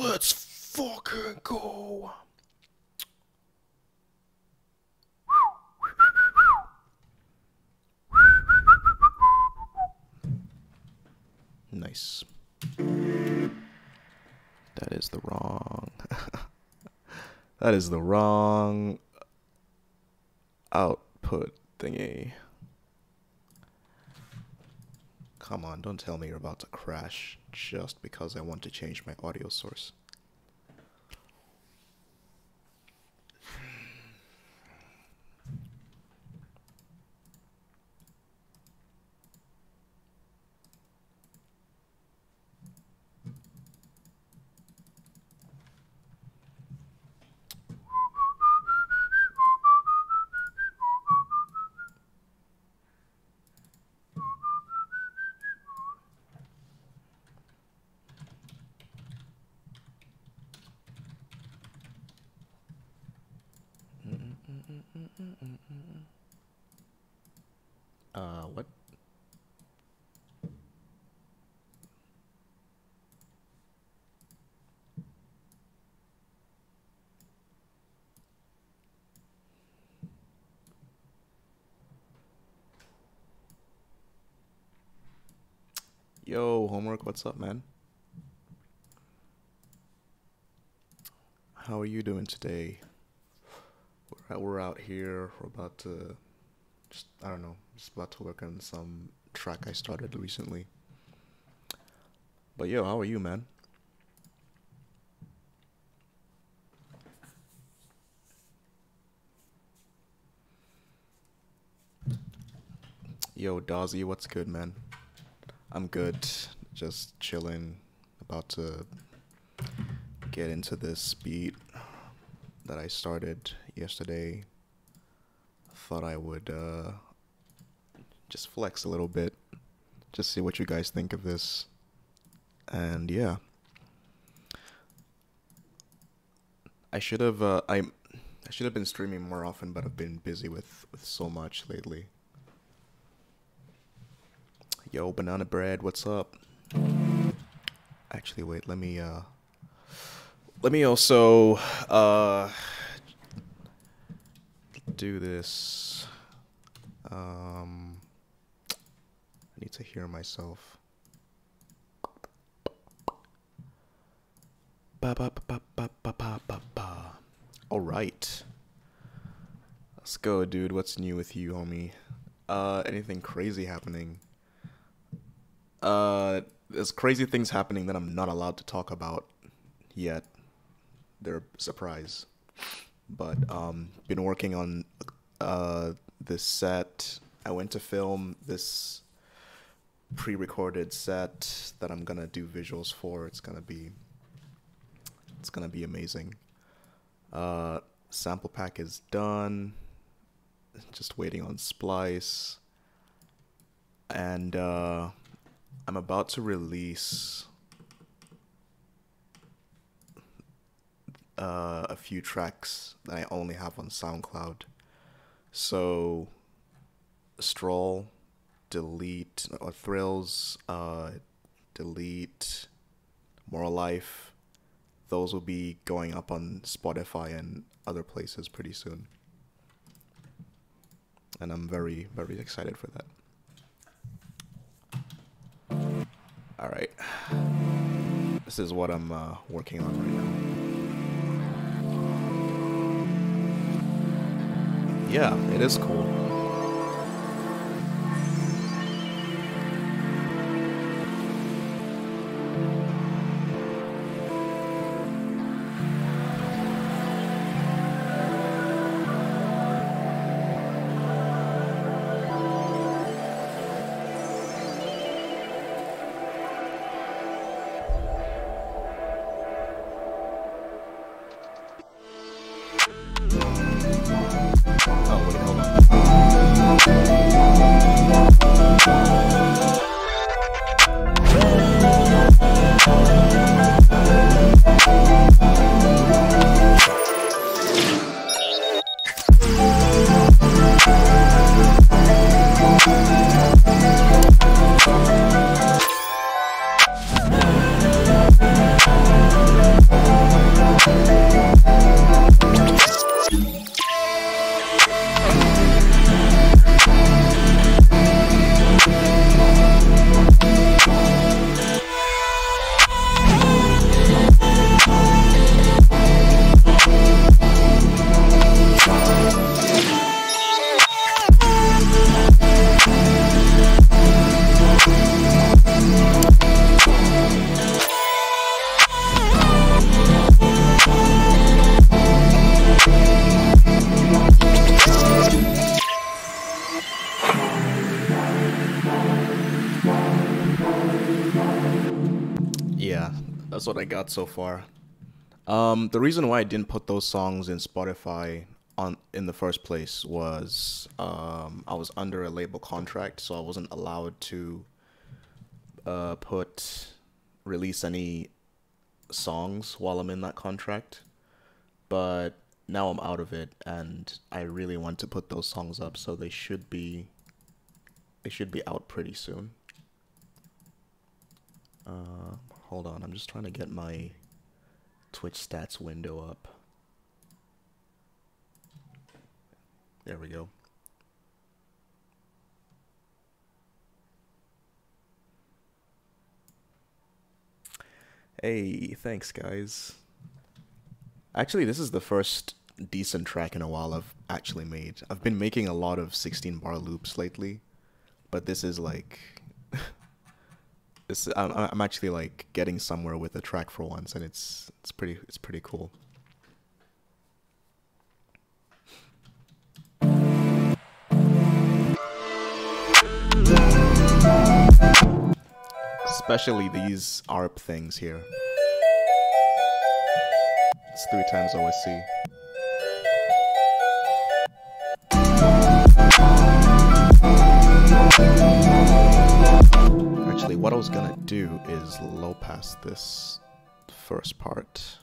Let's fucking go. Nice. That is the wrong. that is the wrong output thingy. Come on, don't tell me you're about to crash just because I want to change my audio source. Uh, what? What's up, man? How are you doing today? We're out, we're out here. We're about to just I don't know, just about to work on some track I started recently. But yo, how are you, man? Yo, Dozzy, what's good, man? I'm good. Just chilling. About to get into this beat that I started yesterday. Thought I would uh, just flex a little bit, just see what you guys think of this. And yeah. I should have uh, I I should have been streaming more often, but I've been busy with with so much lately. Yo, banana bread, what's up? Actually, wait, let me uh let me also uh do this. Um I need to hear myself. Ba ba ba ba ba ba ba ba. All right. Let's go, dude. What's new with you, homie? Uh anything crazy happening? Uh, there's crazy things happening that I'm not allowed to talk about yet. They're a surprise. But um, been working on uh this set. I went to film this pre-recorded set that I'm gonna do visuals for. It's gonna be it's gonna be amazing. Uh, sample pack is done. Just waiting on splice. And uh I'm about to release uh, a few tracks that I only have on SoundCloud. So, Stroll, Delete, or Thrills, uh, Delete, Moral Life, those will be going up on Spotify and other places pretty soon. And I'm very, very excited for that. All right. This is what I'm uh, working on right now. Yeah, it is cool. So far. Um, the reason why I didn't put those songs in Spotify on in the first place was um, I was under a label contract, so I wasn't allowed to uh, put release any songs while I'm in that contract. But now I'm out of it, and I really want to put those songs up, so they should be they should be out pretty soon. Uh, hold on, I'm just trying to get my Twitch stats window up. There we go. Hey, thanks guys. Actually, this is the first decent track in a while I've actually made. I've been making a lot of 16 bar loops lately, but this is like this I'm, I'm actually like getting somewhere with a track for once and it's it's pretty it's pretty cool. Especially these ARP things here. It's three times OSC. Was gonna do is low pass this first part.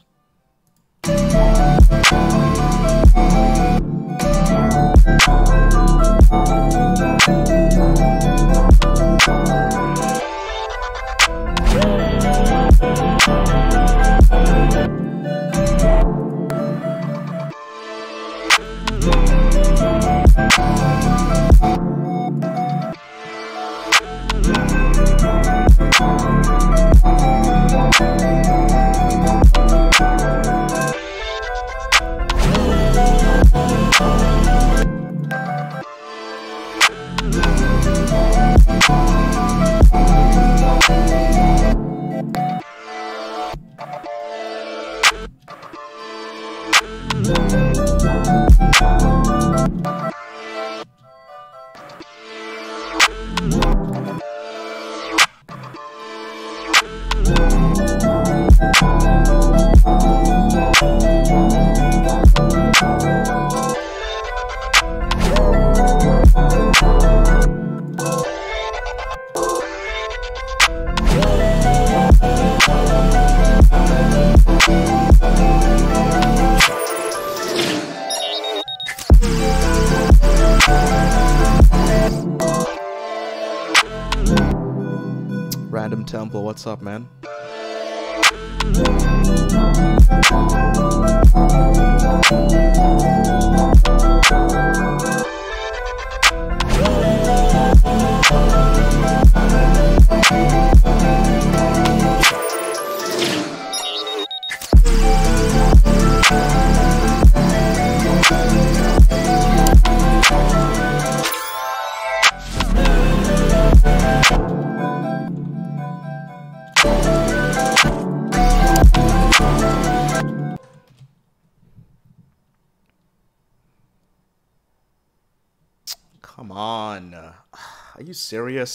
Are?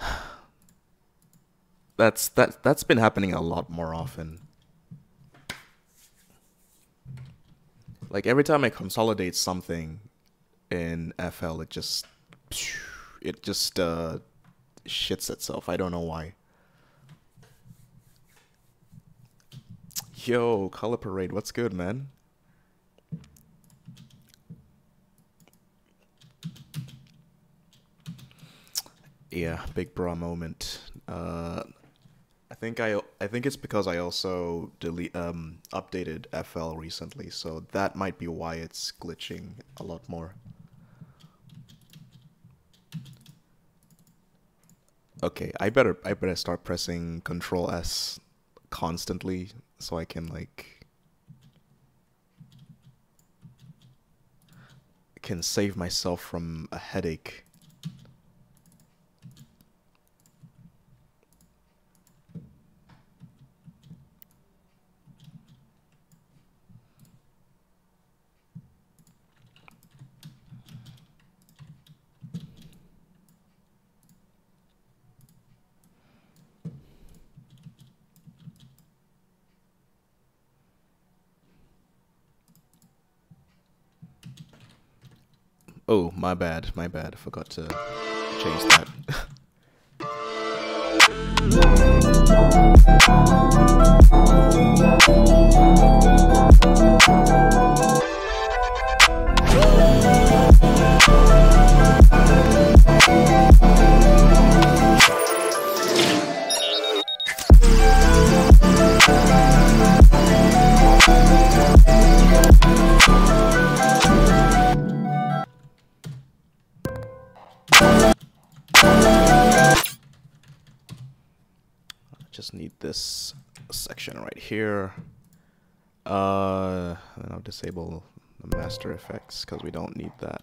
That's that that's been happening a lot more often. Like every time I consolidate something in FL it just it just uh shits itself. I don't know why. Yo, Color Parade, what's good, man? Yeah, big bra moment. Uh, I think I I think it's because I also delete um updated FL recently, so that might be why it's glitching a lot more. Okay, I better I better start pressing Control S constantly so I can like can save myself from a headache. Oh, my bad, my bad. I forgot to change that. here. Uh, I'll disable the master effects because we don't need that.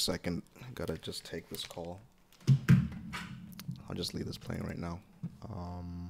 Second. Gotta just take this call. I'll just leave this playing right now. Um.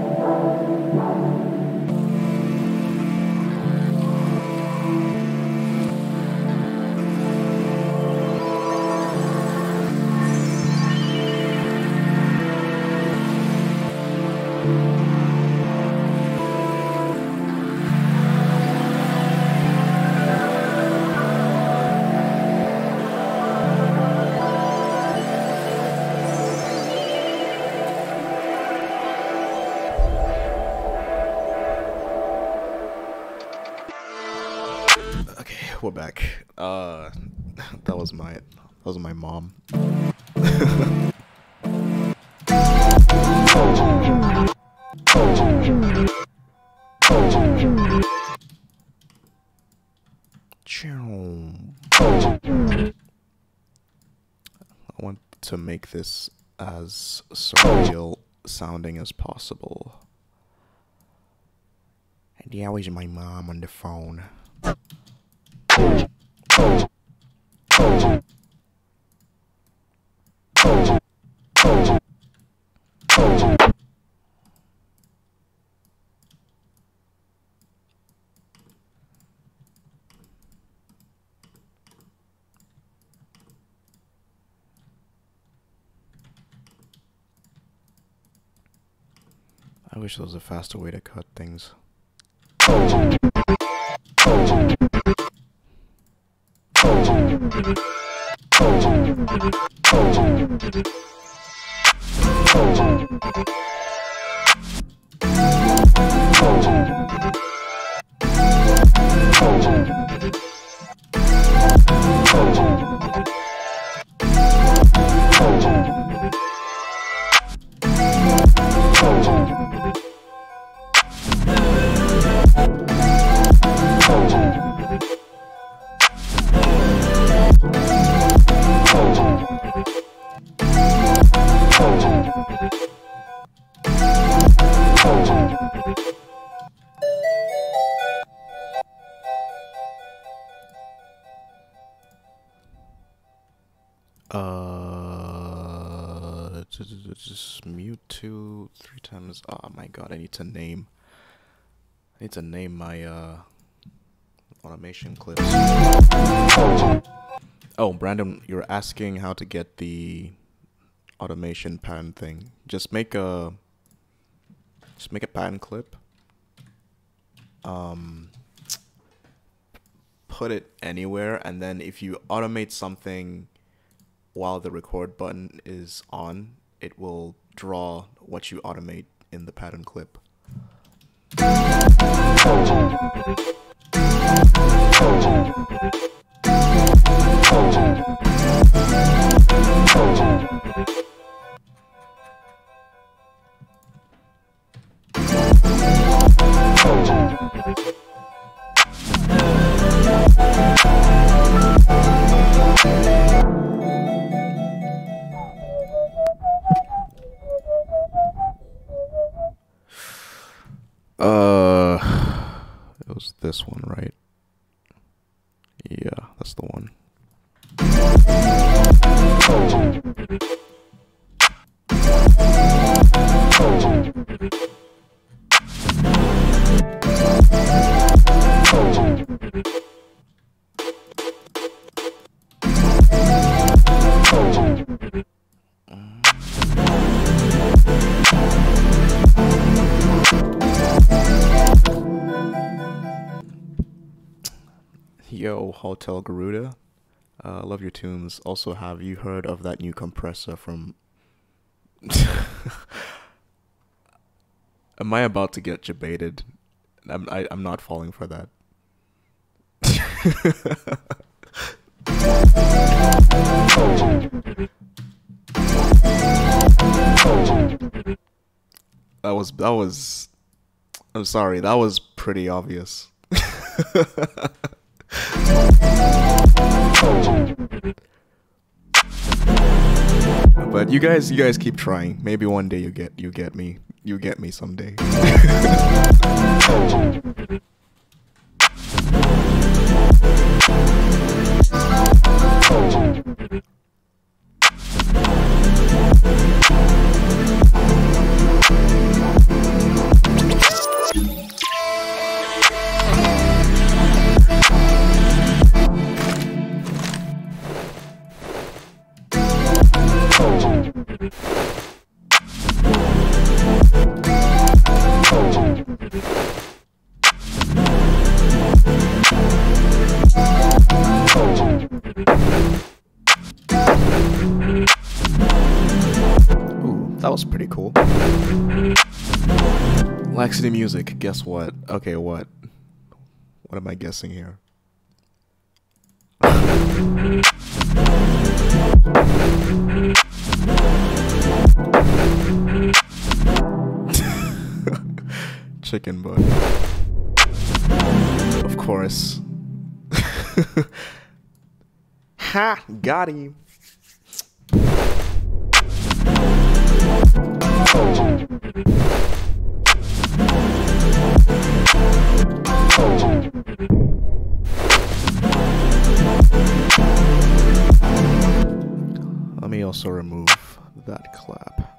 back. Uh, that was my that was my mom. I want to make this as surreal sounding as possible. And yeah, always my mom on the phone. I wish there was a faster way to cut things. Uh, god, I need to name. I need to name my uh automation clips. Oh, Brandon, you're asking how to get the automation pattern thing. Just make a just make a pattern clip. Um put it anywhere and then if you automate something while the record button is on, it will draw what you automate in the pattern clip. Hotel Garuda. Uh, love your tunes. Also, have you heard of that new compressor from? Am I about to get debated? I'm I, I'm not falling for that. that was that was. I'm sorry. That was pretty obvious. but you guys, you guys keep trying. Maybe one day you get you get me. You get me someday. that was pretty cool. Laxcity music. Guess what? Okay, what? What am I guessing here? Chicken butt. Of course. ha! Got him. Let me also remove that clap.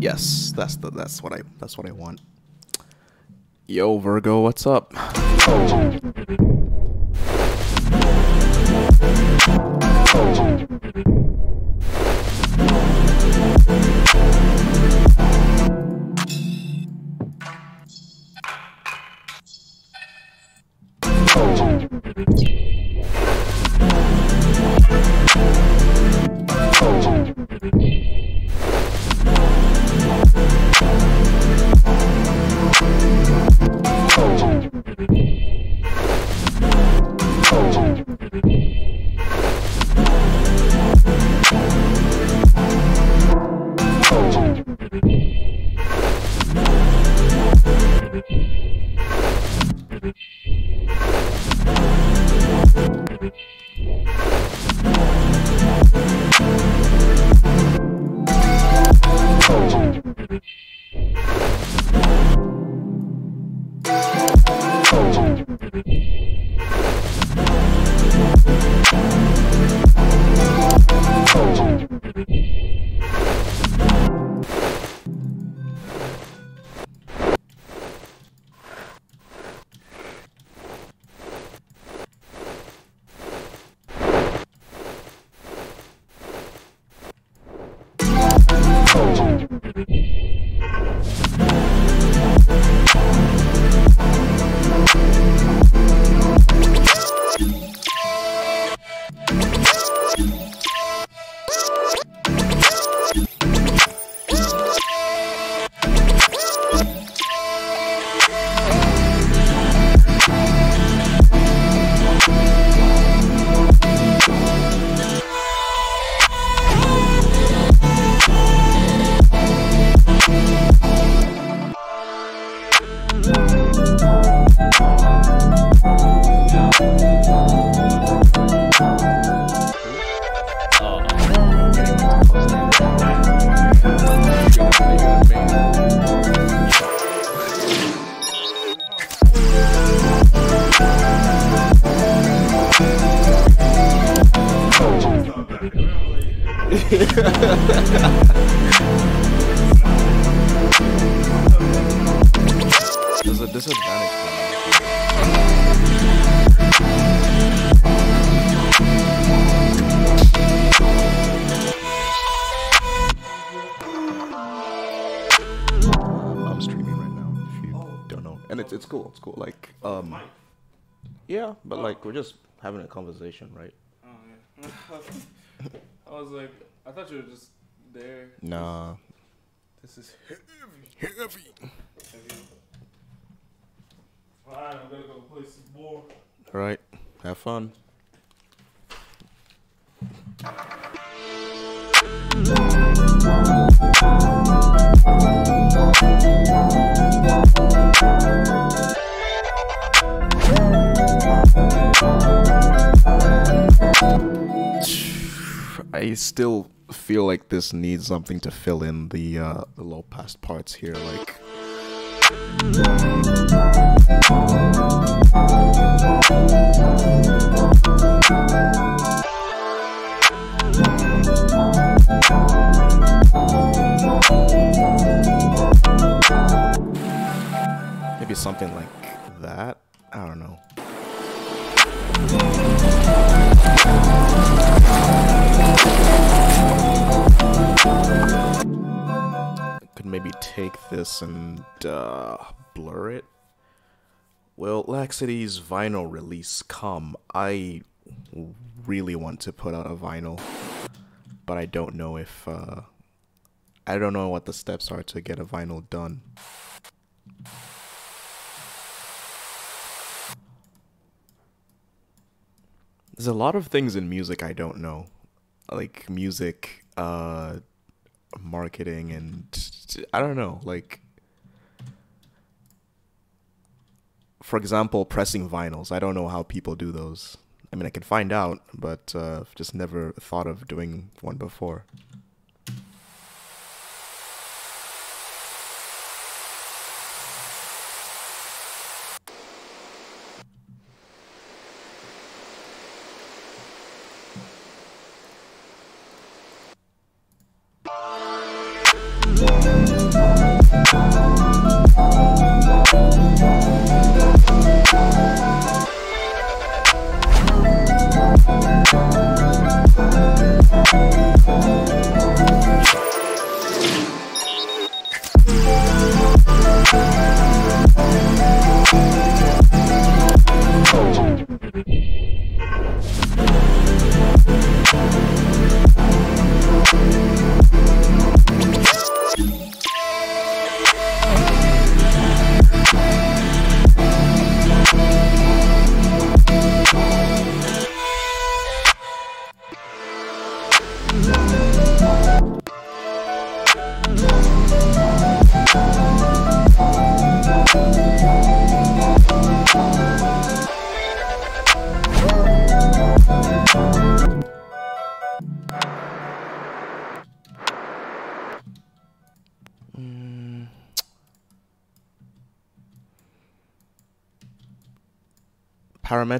Yes, that's the that's what I that's what I want. Yo Virgo, what's up? Yeah, but like we're just having a conversation, right? Oh yeah. I was like, I thought you were just there. Nah. This is Heavy. heavy. Fine, I'm gonna go play some more. All right. Have fun. I still feel like this needs something to fill in the uh, the low pass parts here, like. Maybe something like that. I don't know. Could maybe take this and uh, blur it. Will Laxcity's vinyl release come? I really want to put out a vinyl, but I don't know if uh, I don't know what the steps are to get a vinyl done. There's a lot of things in music I don't know, like music, uh, marketing, and I don't know, like. For example, pressing vinyls. I don't know how people do those. I mean, I can find out, but uh, just never thought of doing one before.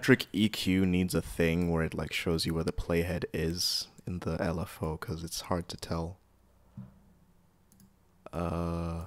Parametric EQ needs a thing where it like shows you where the playhead is in the LFO because it's hard to tell. Uh,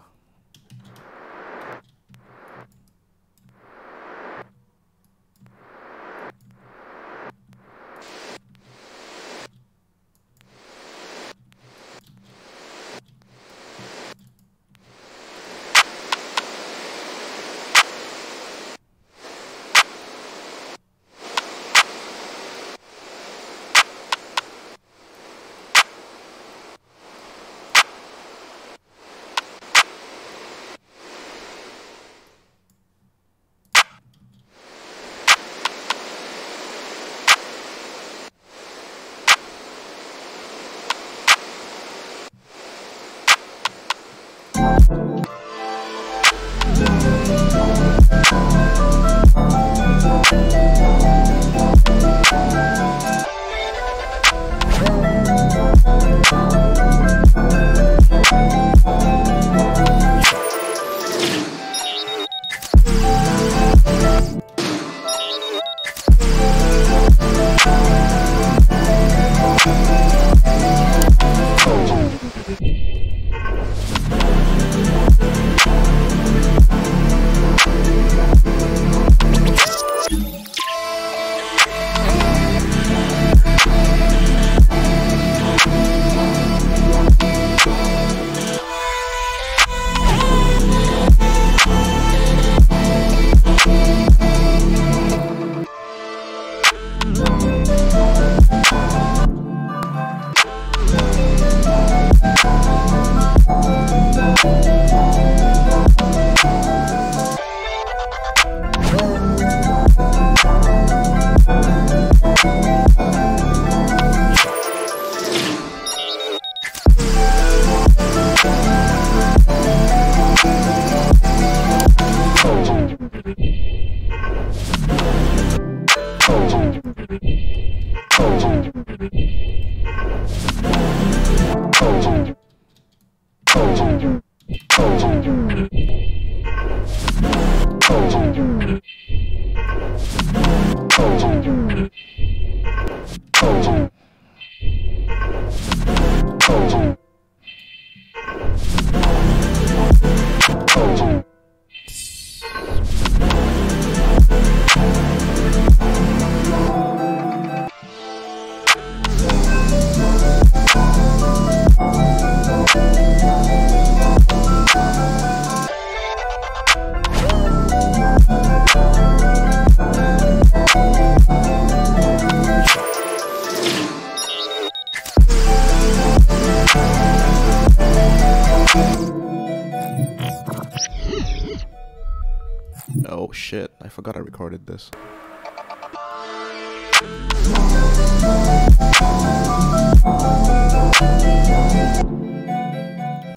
recorded this.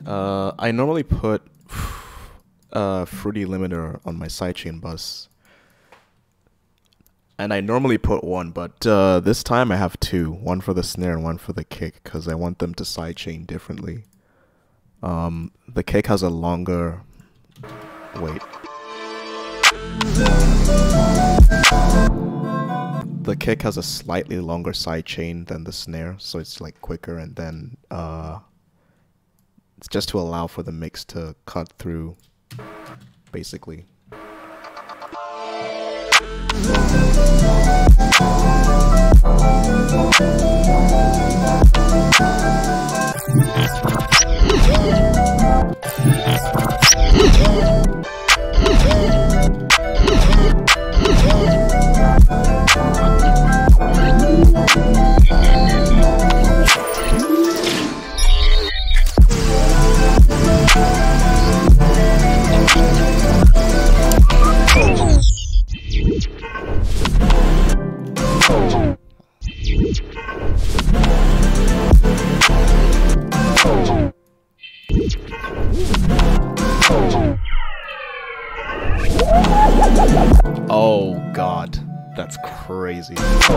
Uh, I normally put a Fruity Limiter on my sidechain bus. And I normally put one, but uh, this time I have two. One for the snare and one for the kick, because I want them to sidechain differently. Um, the kick has a longer... Wait. The kick has a slightly longer side chain than the snare, so it's like quicker and then uh it's just to allow for the mix to cut through basically. Oh god, that's crazy. This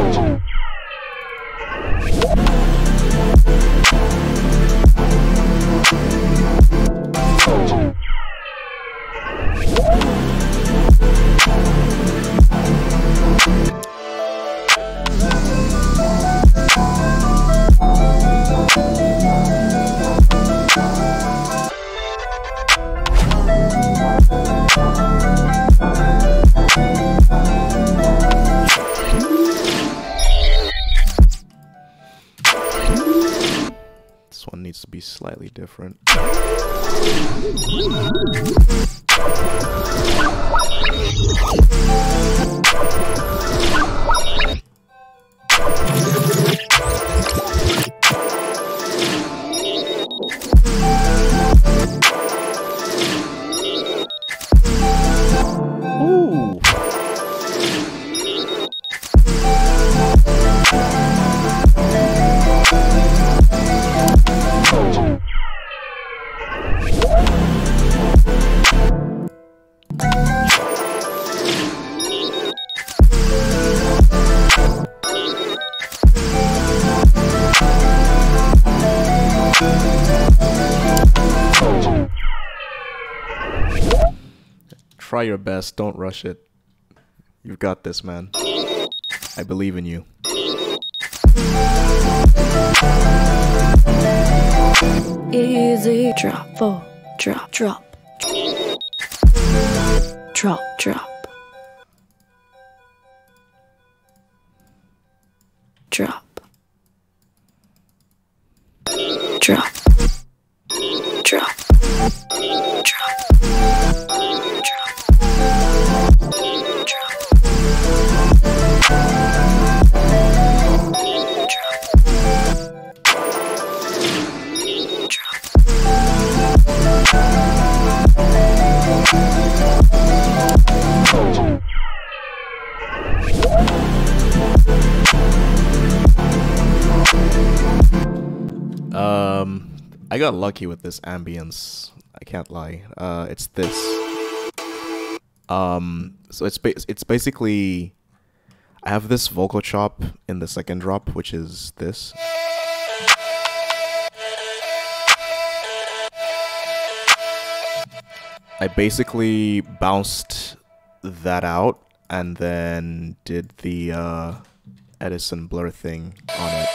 needs to be slightly different. Try your best, don't rush it. You've got this, man. I believe in you. Easy. Drop, oh, drop, drop, drop, drop, drop, drop, drop, drop, drop, Um, I got lucky with this ambience. I can't lie. Uh, it's this. Um, so it's ba- it's basically I have this vocal chop in the second drop, which is this. I basically bounced that out and then did the uh, Edison blur thing on it,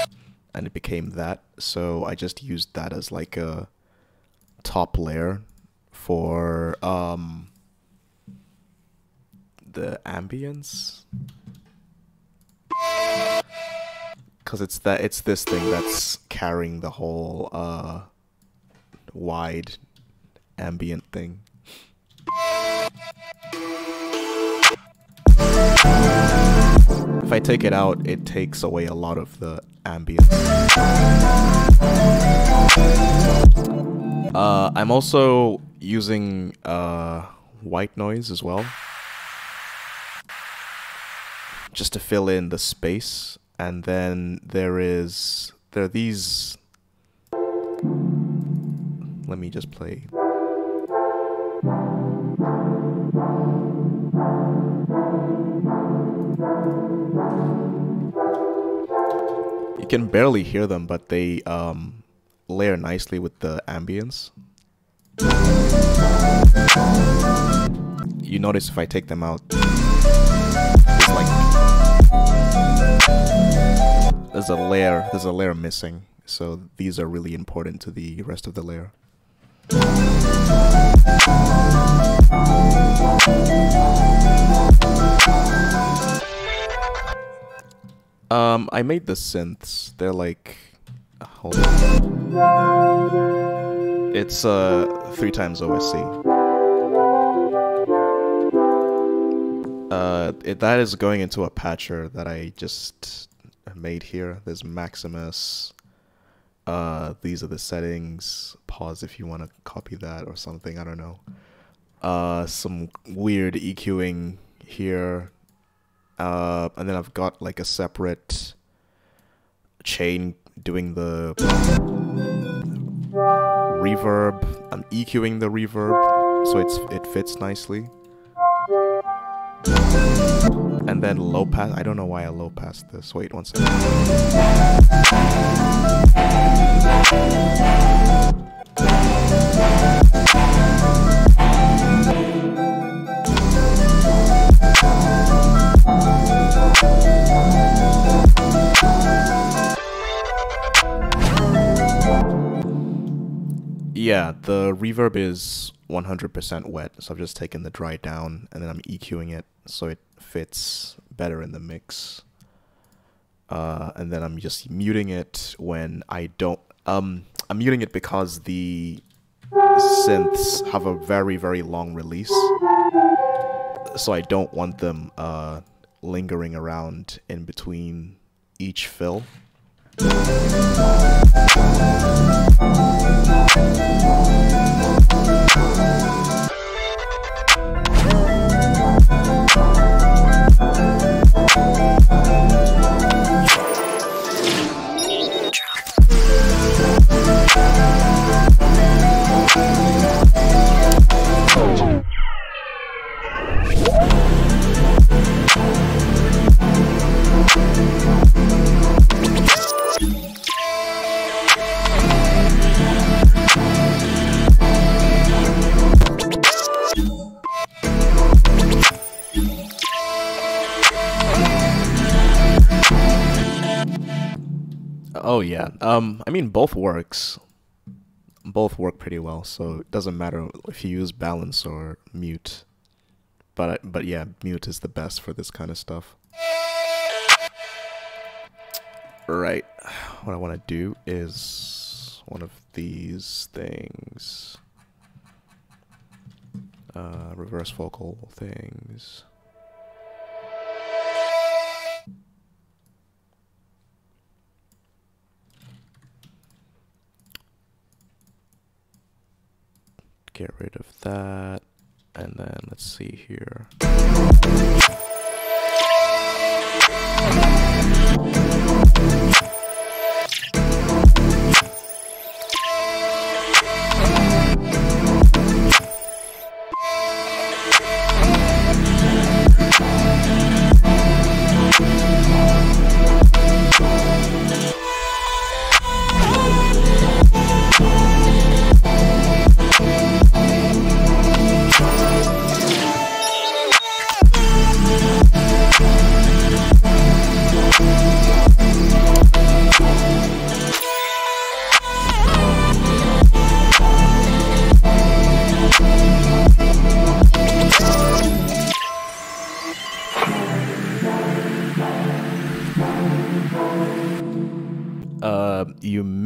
and it became that. So I just used that as like a top layer for um, the ambience? Because it's that it's this thing that's carrying the whole uh wide ambient thing. If i take it out it takes away a lot of the ambience. Uh i'm also using uh white noise as well just to fill in the space. And then there is there are these let me just play. You can barely hear them but they um layer nicely with the ambience. You notice if i take them out there's a layer there's a layer missing. So these are really important to the rest of the layer. Um i made the synths. They're like uh, hold on. It's uh three times osc uh, it, that is going into a patcher that I just made here. There's Maximus. Uh, these are the settings. Pause if you want to copy that or something. I don't know. Uh, some weird EQing here. Uh, and then I've got like a separate chain doing the reverb. I'm EQing the reverb so it's it fits nicely then low pass. I don't know why I low passed this. Wait one second. Yeah, the reverb is 100% wet, so I've just taken the dry down and then I'm EQing it so it fits better in the mix. Uh, and then I'm just muting it when I don't. Um, I'm muting it because the synths have a very very long release, so I don't want them uh, lingering around in between each fill. Oh yeah. Um I mean both works. Both work pretty well, so it doesn't matter if you use balance or mute. But but yeah, mute is the best for this kind of stuff. Right. What I want to do is one of these things. Uh, reverse vocal things. Get rid of that. And then let's see here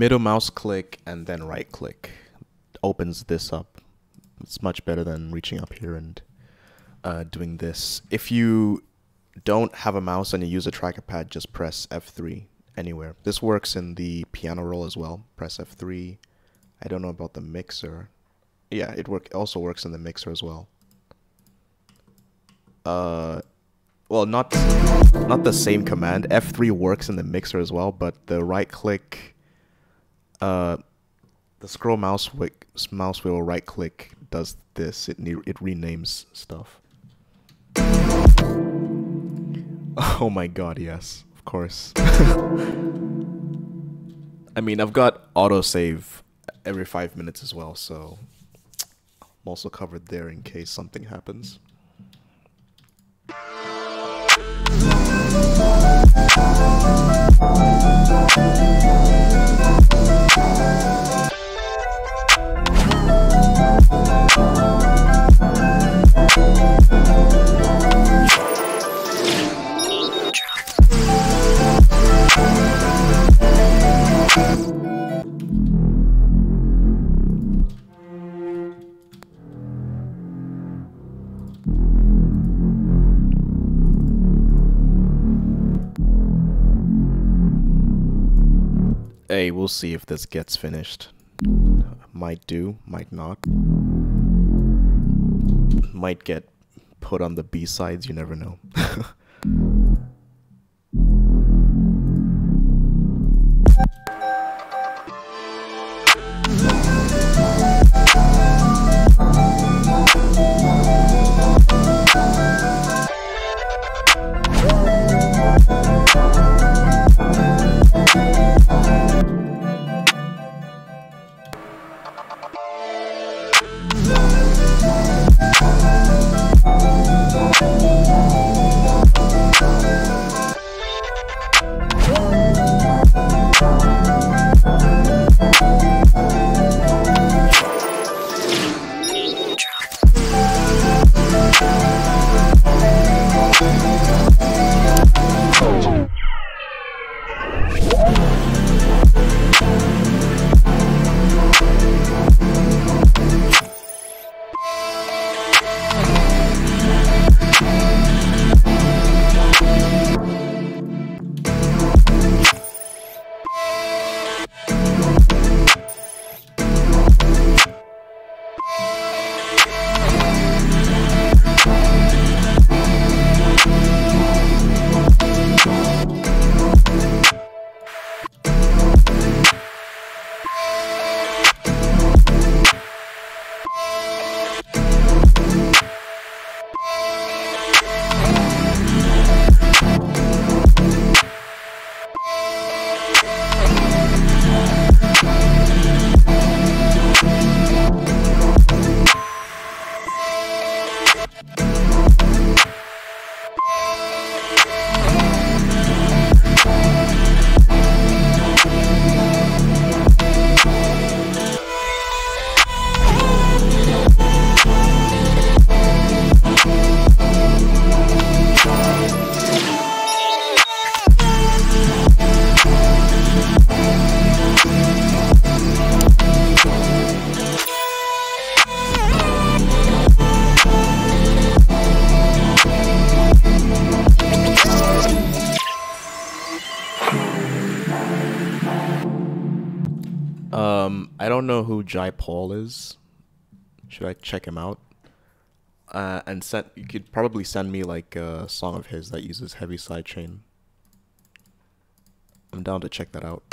middle mouse click and then right click. Opens this up. It's much better than reaching up here and uh, doing this. If you don't have a mouse and you use a trackpad, just press F3 anywhere. This works in the piano roll as well. Press F3. I don't know about the mixer. Yeah, it work also works in the mixer as well. Uh, well, not not the same command. F3 works in the mixer as well, but the right click, uh, the scroll mouse wick, mouse wheel right click does this. It it renames stuff. Oh my god, yes, of course. I mean, I've got autosave every five minutes as well, so I'm also covered there in case something happens. Bye. Hey, we'll see if this gets finished. Might do, might not. Might get put on the B sides, you never know. Um, Jai Paul is. Should I check him out? Uh, and send you could probably send me like a song of his that uses heavy sidechain. I'm down to check that out.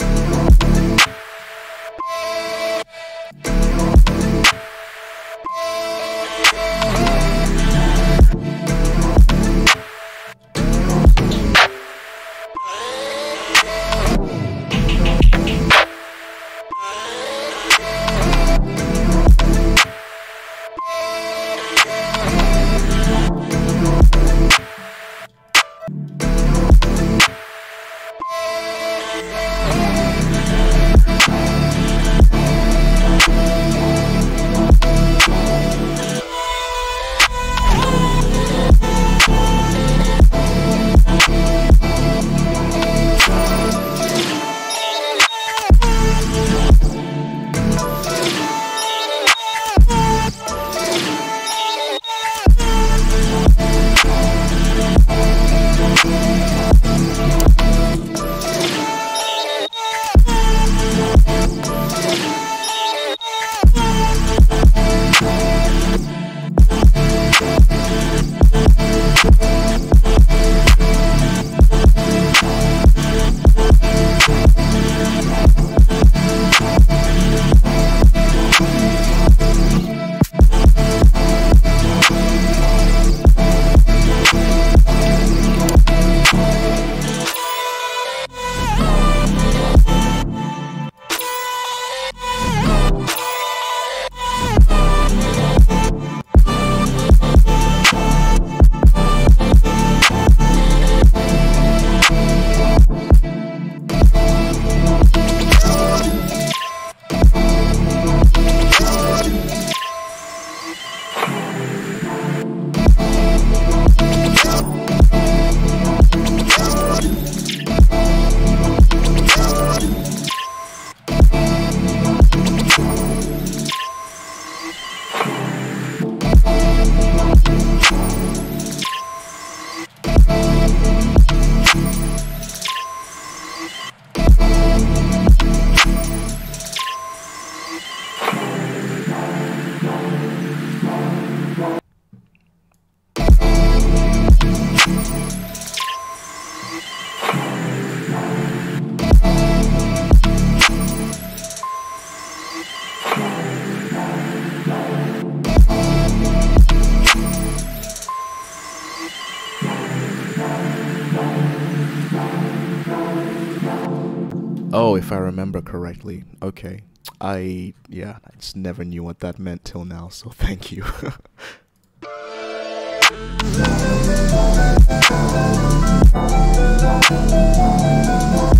If I remember correctly. Okay. I yeah, I just never knew what that meant till now, so thank you.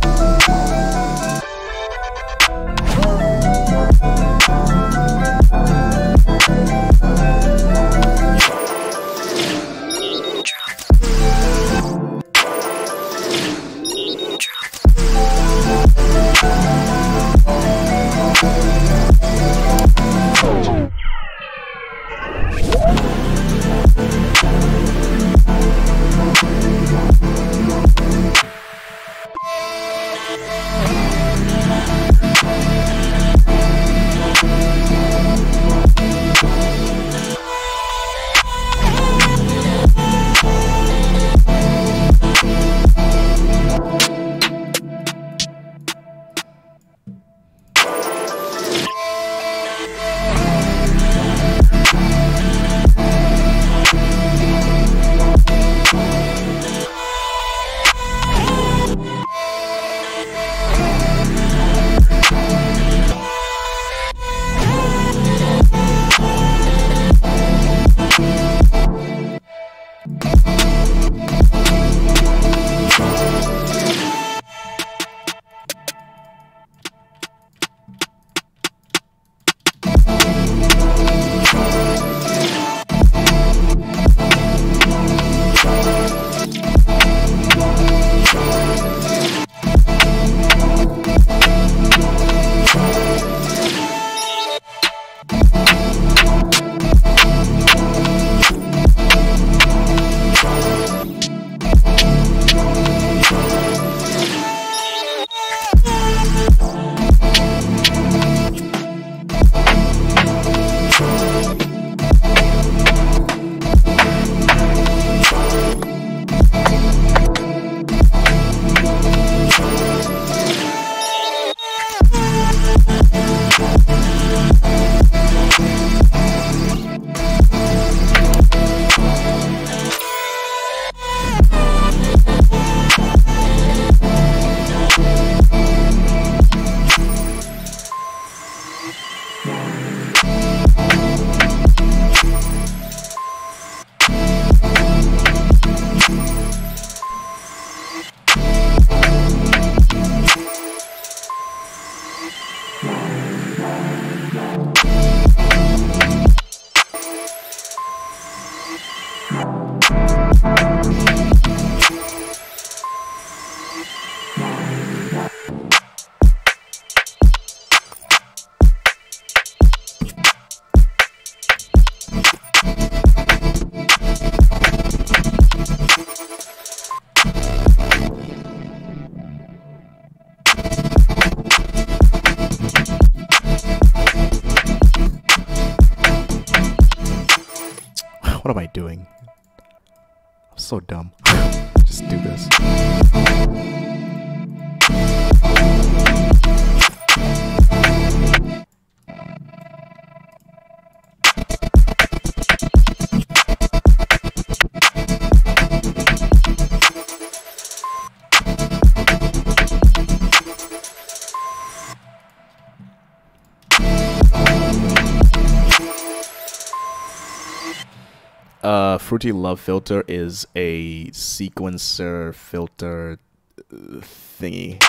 Fruity Love Philter is a sequencer filter uh, thingy.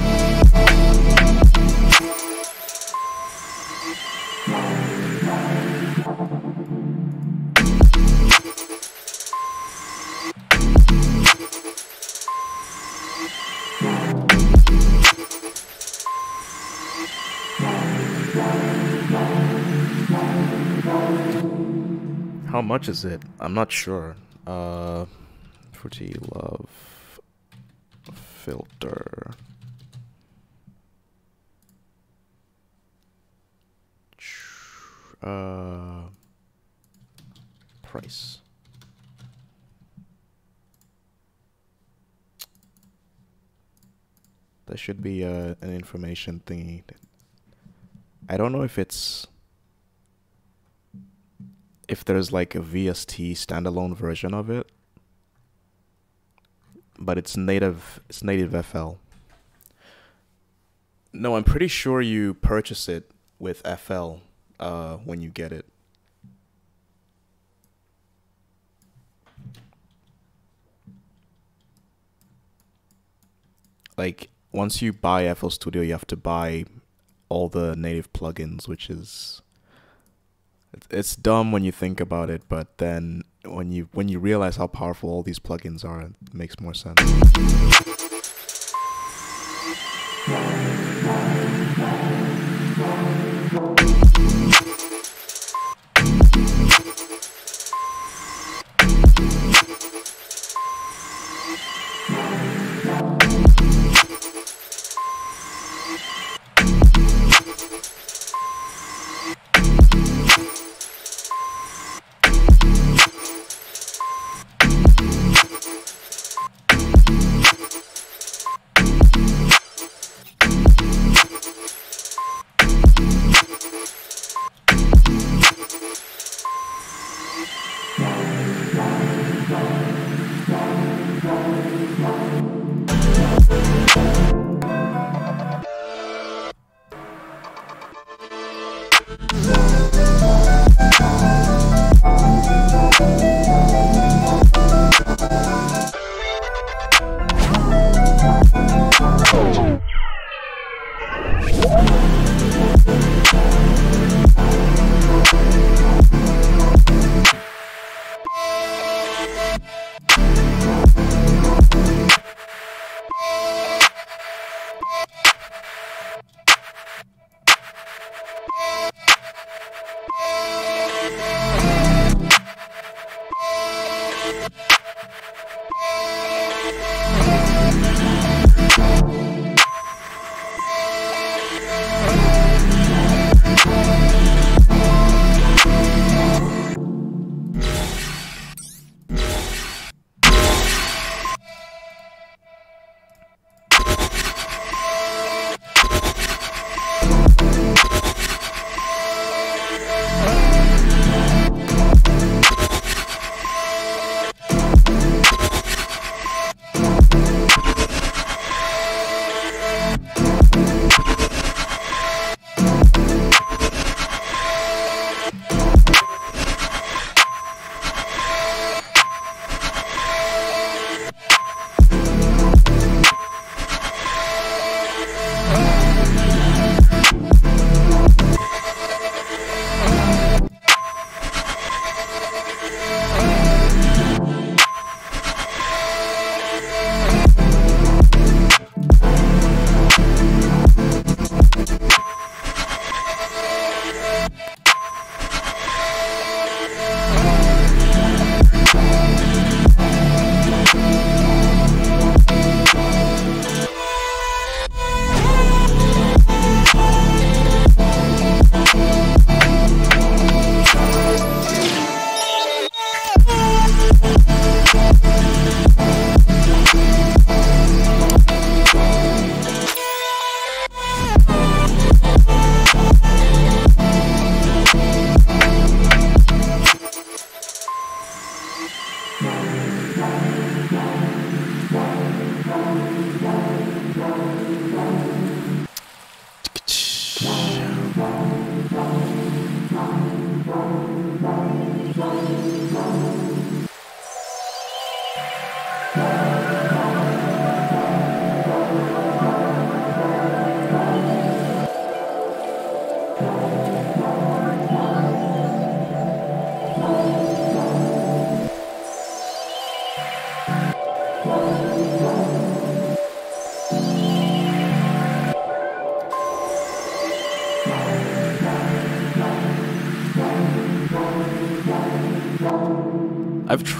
How much is it? I'm not sure. Uh, Fruity Love Philter. Uh, price. There should be uh, an information thingy. I don't know if it's if there's like a VST standalone version of it, but it's native. It's native FL. No, I'm pretty sure you purchase it with FL uh, when you get it. Like once you buy FL Studio, you have to buy all the native plugins, which is it's- dumb when you think about it, but then when you when you realize how powerful all these plugins are, it makes more sense.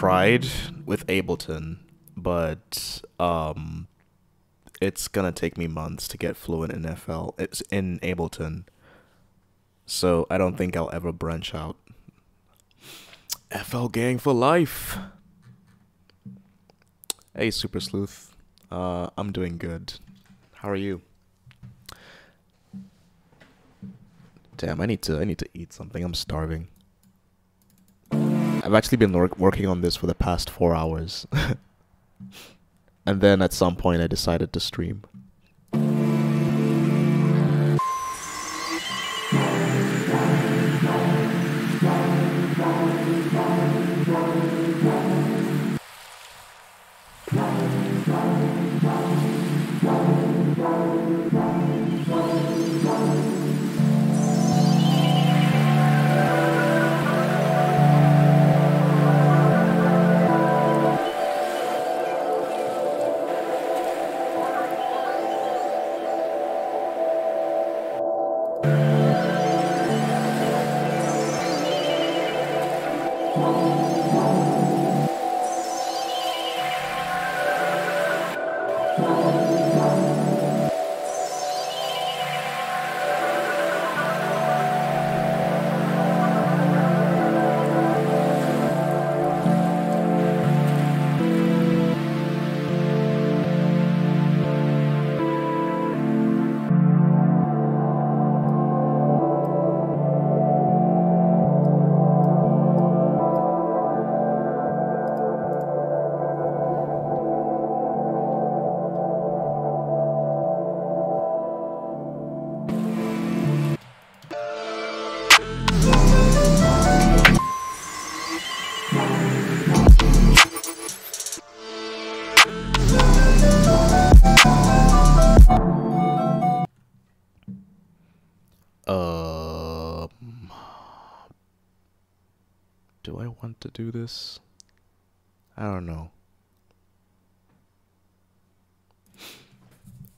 Tried with Ableton, but um, it's gonna take me months to get fluent in FL. It's in Ableton, so I don't think I'll ever branch out. FL gang for life. Hey, Super Sleuth. Uh, I'm doing good. How are you? Damn, I need to I need to eat something. I'm starving. I've actually been work- working on this for the past four hours. and then at some point I decided to stream.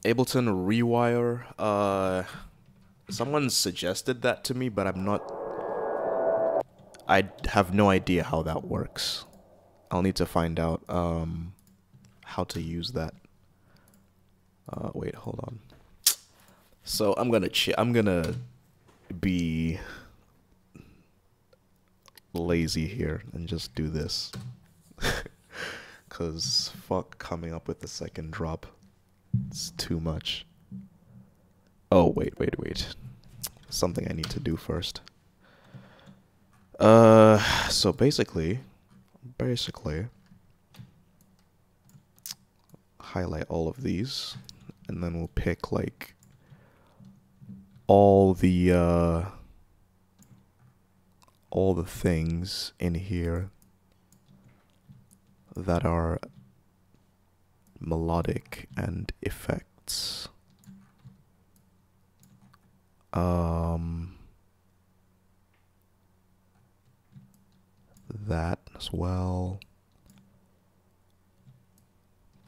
Ableton Rewire. Uh, someone suggested that to me, but I'm not. I have no idea how that works. I'll need to find out um, how to use that. Uh, wait, hold on. So I'm gonna I'm gonna be lazy here and just do this. Cause fuck coming up with the second drop. It's too much. Oh wait, wait, wait. Something I need to do first. Uh so basically basically highlight all of these and then we'll pick like all the uh all the things in here that are melodic and effects. Um that as well.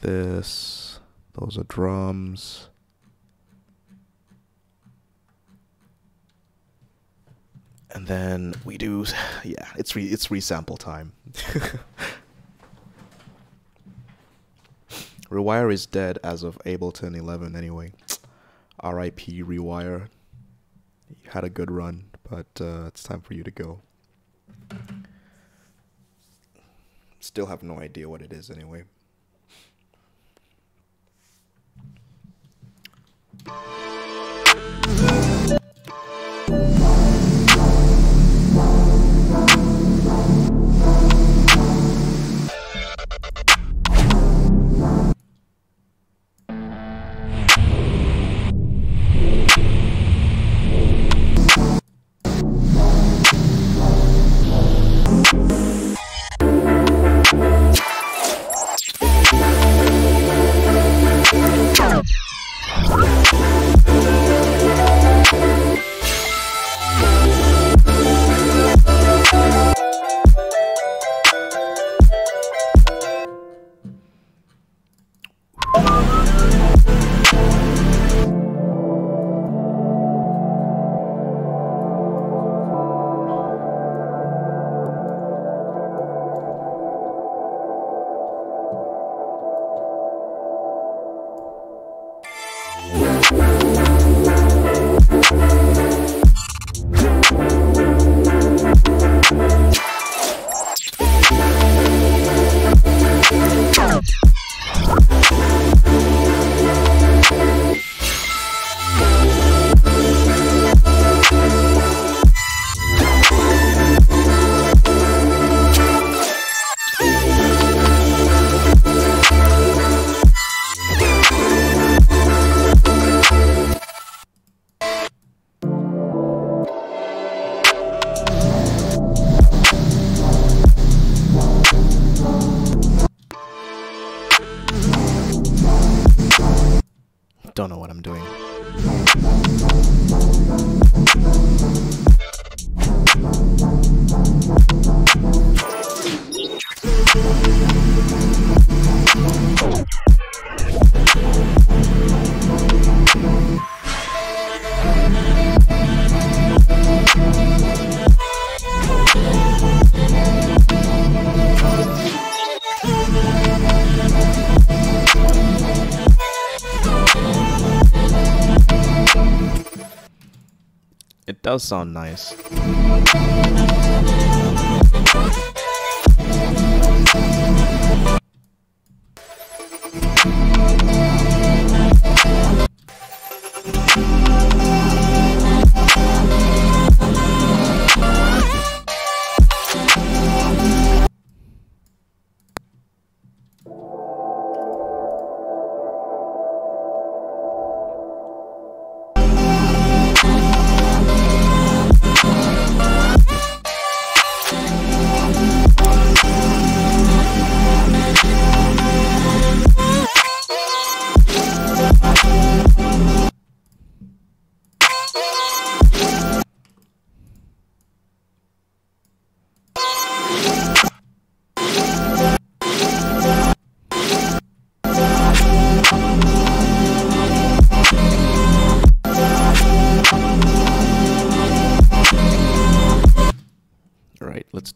This those are drums. And then we do yeah it's re it's resample time rewire is dead as of ableton 11 anyway. Rip rewire. You had a good run but uh, it's time for you to go. Still have no idea what it is anyway does sound nice.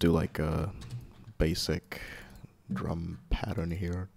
Do like a basic drum pattern here.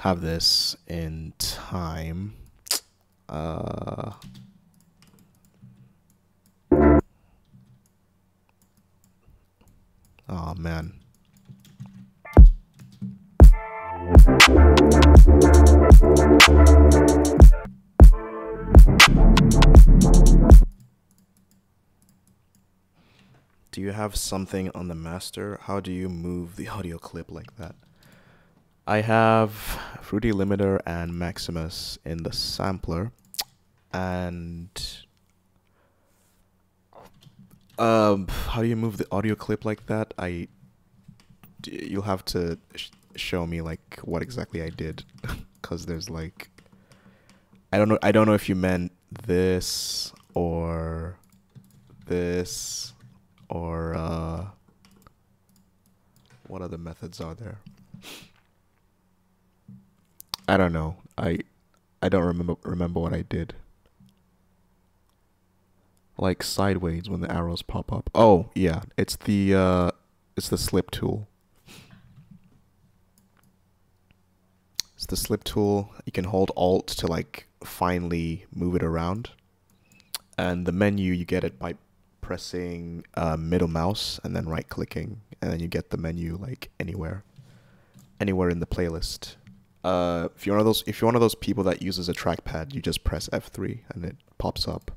Have this in time. Uh. Oh man. Do you have something on the master? How do you move the audio clip like that? I have Fruity Limiter and Maximus in the sampler, and um, how do you move the audio clip like that? I... you'll have to sh- show me like what exactly I did, cause there's like I don't know I don't know if you meant this or this or uh what other methods are there i don't know. I i don't remember remember what i did. Like sideways when the arrows pop up. Oh yeah. It's the uh it's the slip tool. It's the slip tool. You can hold alt to like finally move it around. And the menu you get it by pressing uh, middle mouse and then right clicking. And then you get the menu like anywhere. Anywhere in the playlist uh, if you're one of those if you're one of those people that uses a trackpad you just press F3 and it pops up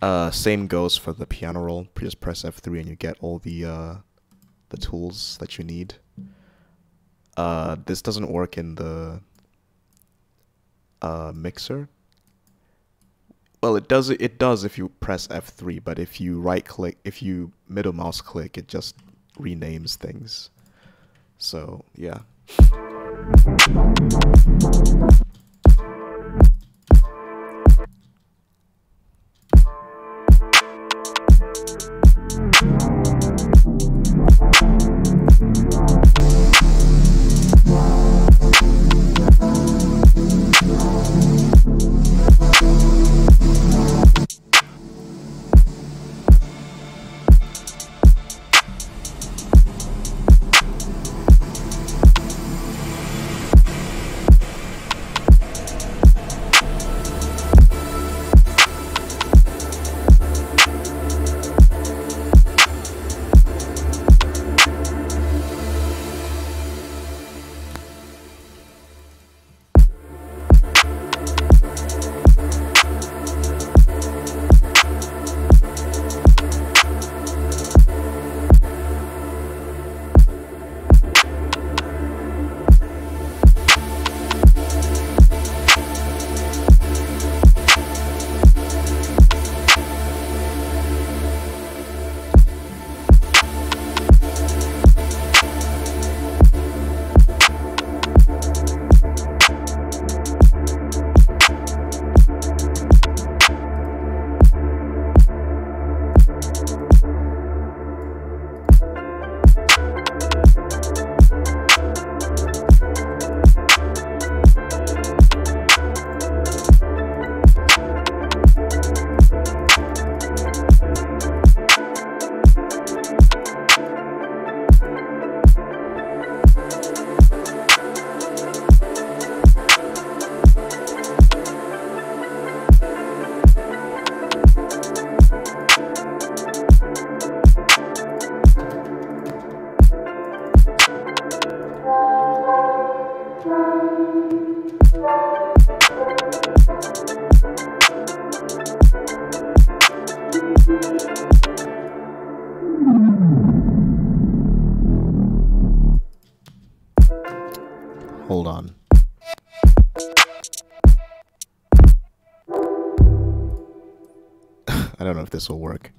uh, same goes for the piano roll just press F3 and you get all the uh, the tools that you need uh, this doesn't work in the uh, mixer well, it does. It does if you press F3, but if you right click, if you middle mouse click, it just renames things. So yeah. Thank you. This will work.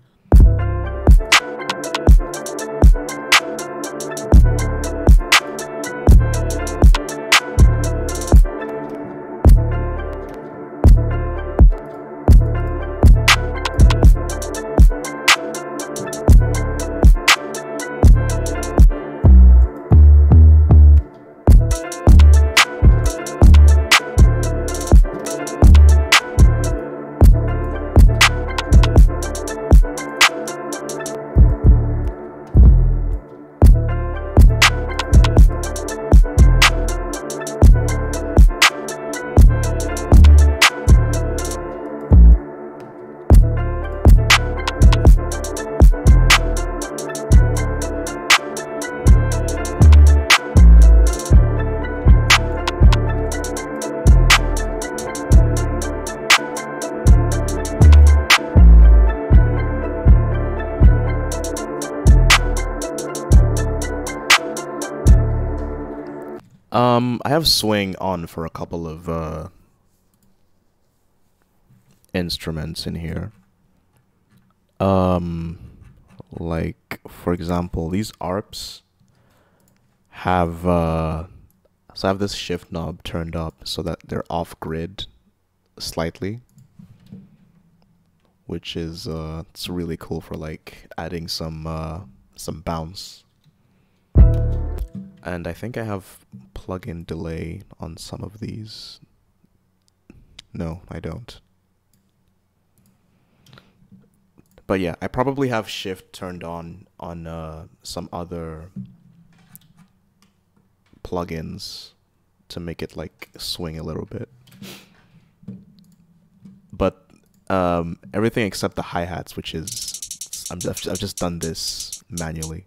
I have swing on for a couple of uh, instruments in here. Um, like for example, these arps have uh, so I have this shift knob turned up so that they're off grid slightly, which is uh, it's really cool for like adding some uh, some bounce. And I think I have plug-in delay on some of these. No, I don't. But yeah, I probably have shift turned on on uh, some other plugins to make it like swing a little bit. But um, everything except the hi-hats, which is I'm I've just done this manually.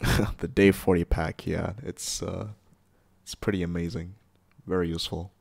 the day 40 pack yeah it's uh it's pretty amazing. Very useful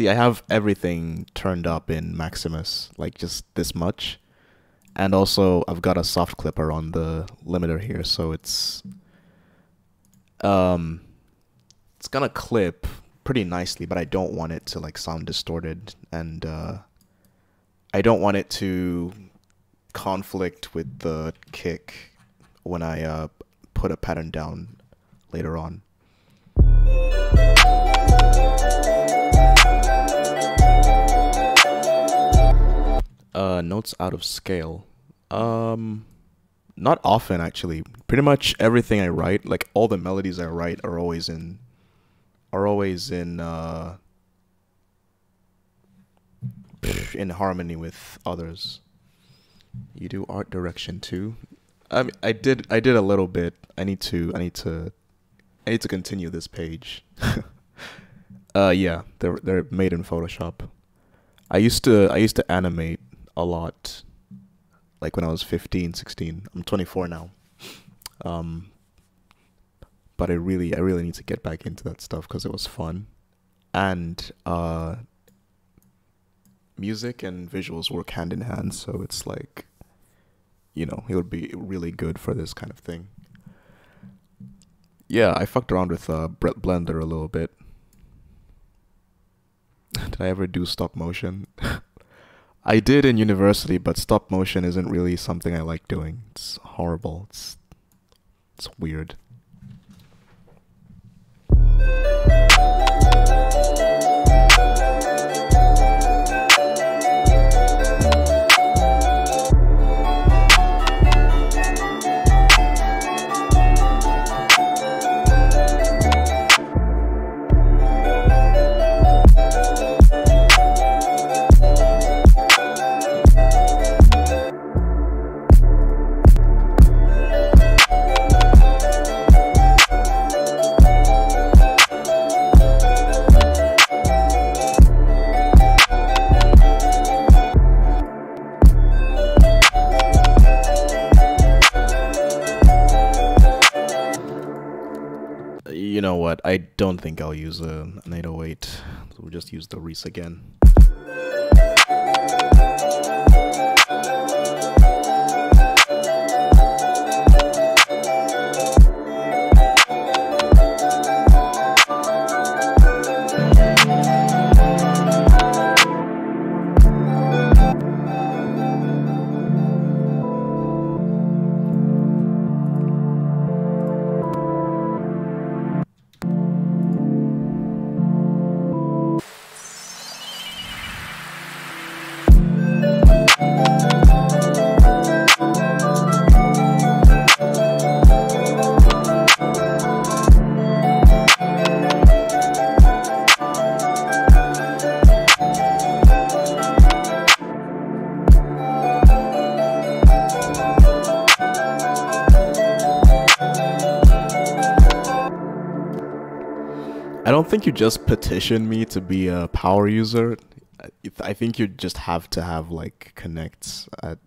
see i have everything turned up in maximus like just this much. And also i've got a soft clipper on the limiter here so it's um it's gonna clip pretty nicely but i don't want it to like sound distorted. And uh i don't want it to conflict with the kick when i uh put a pattern down later on uh notes out of scale. Um not often actually. Pretty much everything i write like all the melodies i write are always in are always in uh in harmony with others. You do art direction too? I mean, i did i did a little bit. I need to i need to i need to continue this page. Uh yeah they're they're made in photoshop. I used to i used to animate a lot like when I was 15, 16. I'm 24 now. Um, but I really, I really need to get back into that stuff because it was fun, and uh, music and visuals work hand in hand. So it's like, you know, it would be really good for this kind of thing. Yeah, I fucked around with uh, Blender a little bit. Did I ever do stop motion? I did in university, but stop motion isn't really something I like doing. It's horrible. It's it's weird. I don't think I'll use a, an 808. We'll just use the Reese again. Think you just petition me to be a power user. I- I think you just have to have like connects at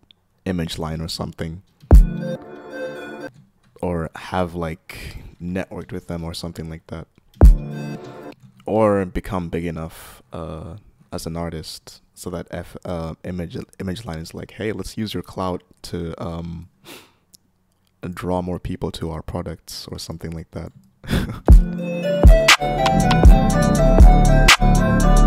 image line or something. Or have like networked with them or something like that. Or become big enough uh, as an artist so that F uh, image image line is like, hey, let's use your clout to um, draw more people to our products or something like that. Hey, Pauline,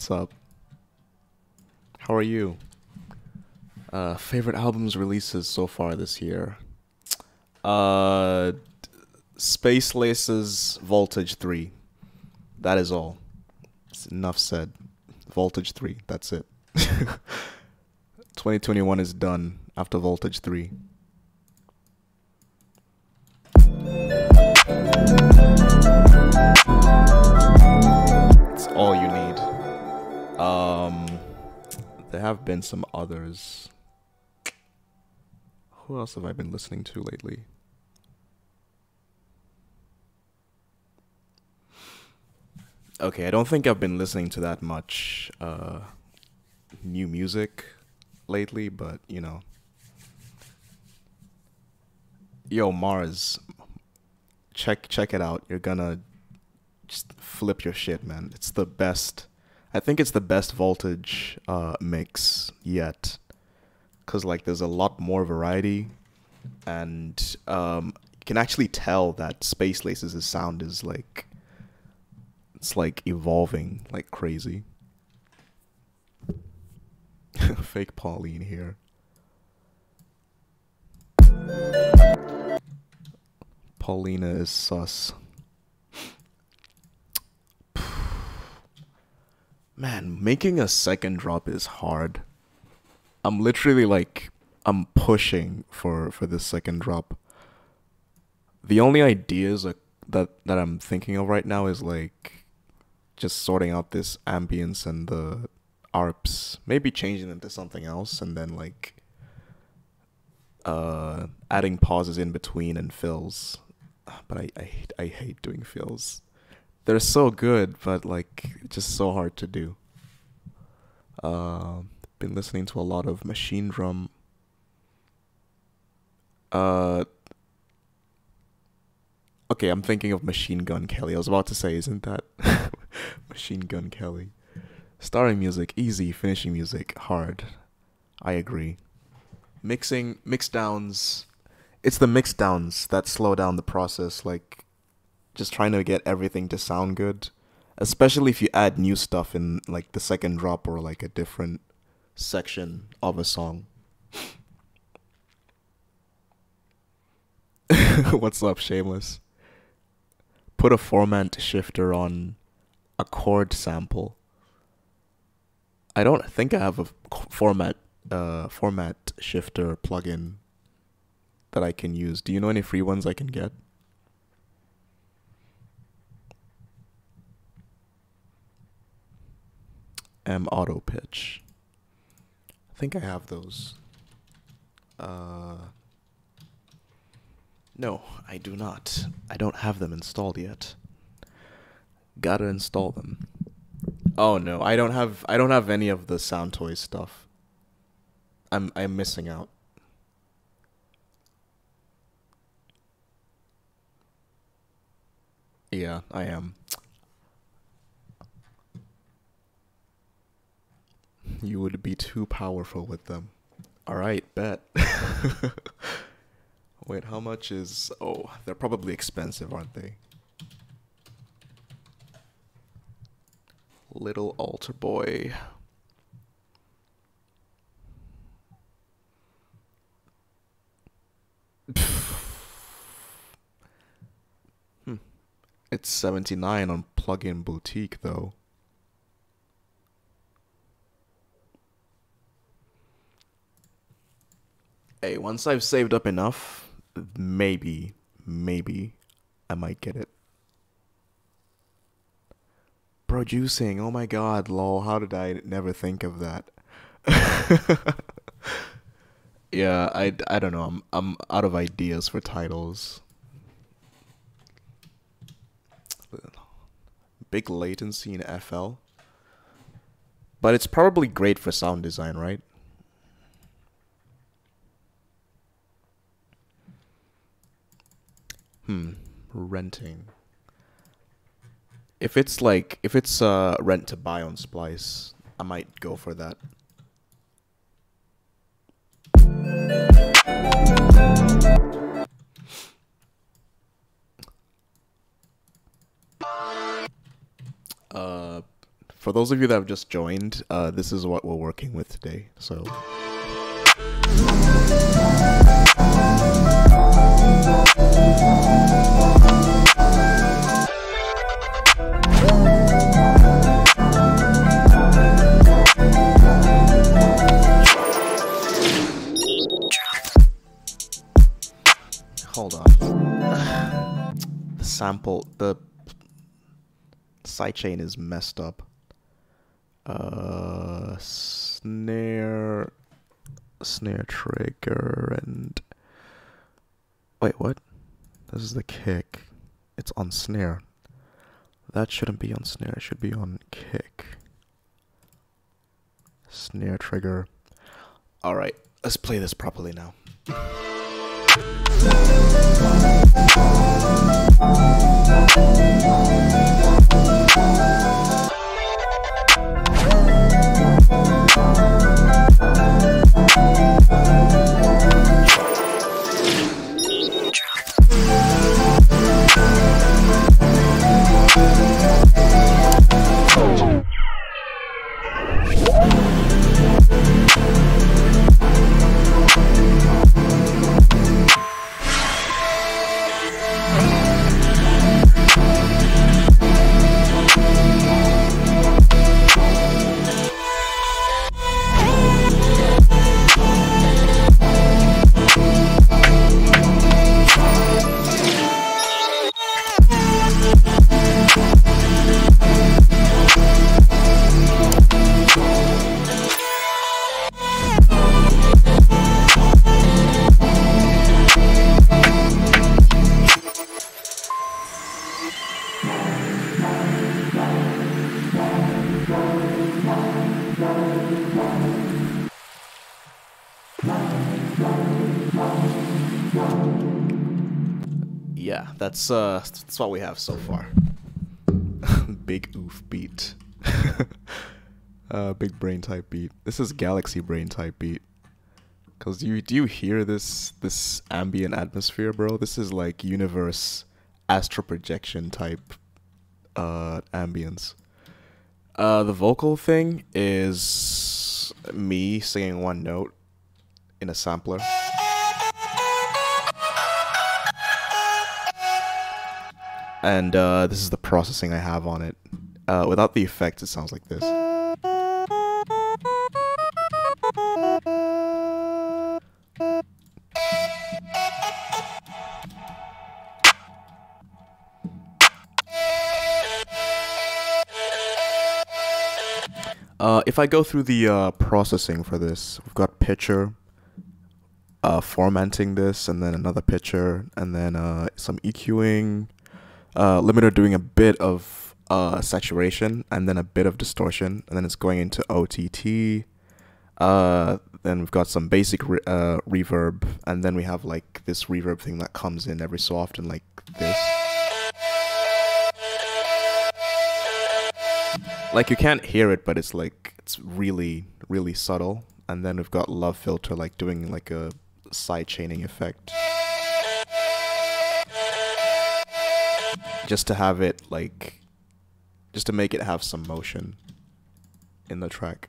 what's up? How are you? Uh, favorite albums releases so far this year? Uh, Space Laces Voltage 3. That is all. It's enough said. Voltage 3. That's it. 2021 is done after Voltage 3. It's all you need. Um, there have been some others. Who else have I been listening to lately? Okay, I don't think I've been listening to that much uh, new music lately, but you know. Yo, Mars, check check it out. You're gonna just flip your shit, man. It's the best. I think it's the best voltage uh, mix yet, cause like there's a lot more variety, and um, you can actually tell that Space Laces' sound is like it's like evolving like crazy. Fake Pauline here. Paulina is sus. Man, making a second drop is hard. I'm literally like I'm pushing for for this second drop. The only ideas that that, I'm thinking of right now is like just sorting out this ambience and the arps, maybe changing them to something else and then like uh adding pauses in between and fills. But I I hate, I hate doing fills. They're so good, but like just so hard to do. Uh, been listening to a lot of Machinedrum. Uh, okay, I'm thinking of Machine Gun Kelly. I was about to say, isn't that Machine Gun Kelly? Starting music easy, finishing music hard. I agree. Mixing mix downs, it's the mix downs that slow down the process. Like, just trying to get everything to sound good especially if you add new stuff in like the second drop or like a different section of a song. What's up, Shameless? Put a formant shifter on a chord sample. I don't think I have a formant uh formant shifter plugin that I can use. Do you know any free ones I can get? Auto pitch. I think I have those. Uh, no, I do not. I don't have them installed yet. Gotta install them. Oh no, I don't have I don't have any of the Soundtoys stuff. I'm I'm missing out. Yeah, I am. You would be too powerful with them. Alright, bet. Wait, how much is. Oh, they're probably expensive, aren't they? Little AlterBoy. hmm. It's 79 on Plugin Boutique, though. Hey, once I've saved up enough, maybe, maybe I might get it. Producing, oh my god, lol, how did I never think of that? yeah, I, I don't know, I'm, I'm out of ideas for titles. Big latency in FL. But it's probably great for sound design, right? Hmm. Renting. If it's like if it's uh rent to buy on Splice, I might go for that. Uh for those of you that have just joined, uh this is what we're working with today. So sample, the sidechain is messed up. Uh, snare, snare trigger, and wait, what? This is the kick. It's on snare. That shouldn't be on snare. It should be on kick. Snare trigger. All right, let's play this properly now. Yeah, that's uh that's what we have so far. big oof beat. uh big brain type beat. This is galaxy brain type beat. Cause you do you hear this this ambient atmosphere, bro? This is like universe astral projection type uh ambience. Uh the vocal thing is me singing one note in a sampler. And uh, this is the processing I have on it. Uh, without the effects, it sounds like this. Uh, if I go through the uh, processing for this, we've got Pitcher, uh, formatting this, and then another Pitcher, and then uh, some EQing, uh, limiter doing a bit of uh, saturation and then a bit of distortion, and then it's going into OTT. Uh, then we've got some basic re- uh, reverb, and then we have like this reverb thing that comes in every so often, like this. Like you can't hear it, but it's like it's really, really subtle. And then we've got Love Philter, like doing like a side chaining effect. Just to have it like just to make it have some motion in the track.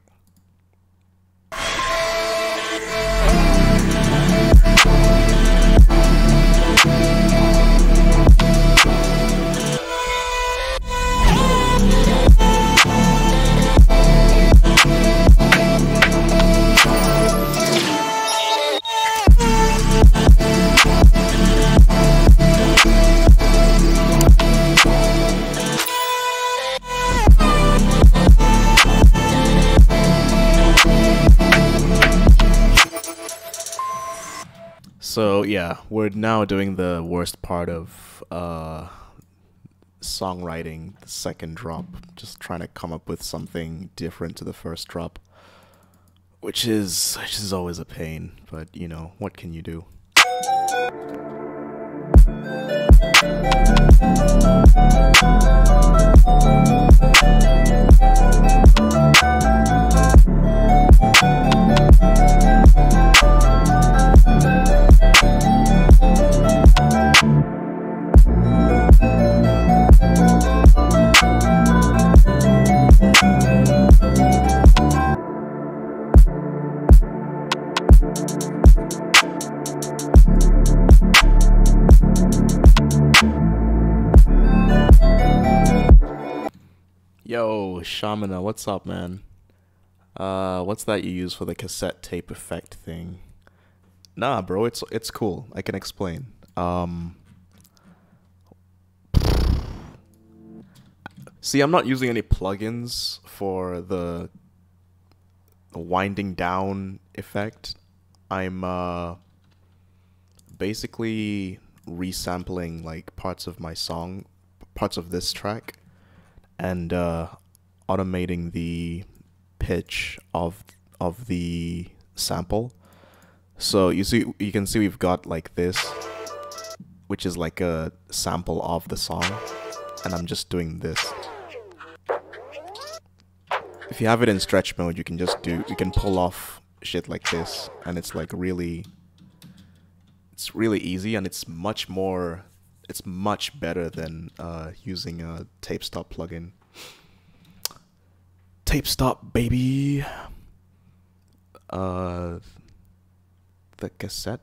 So yeah, we're now doing the worst part of uh, songwriting, the second drop. Just trying to come up with something different to the first drop, which is which is always a pain. But you know, what can you do? Yo, Shamana, what's up, man? Uh, what's that you use for the cassette tape effect thing? Nah, bro, it's it's cool. I can explain. Um, see, I'm not using any plugins for the winding down effect. I'm uh, basically resampling like parts of my song, parts of this track, and uh, automating the pitch of of the sample. So you see, you can see we've got like this, which is like a sample of the song, and I'm just doing this. If you have it in stretch mode, you can just do, you can pull off shit like this, and it's like really, it's really easy, and it's much more, it's much better than uh, using a tape stop plugin. Tape stop, baby. Uh, the cassette.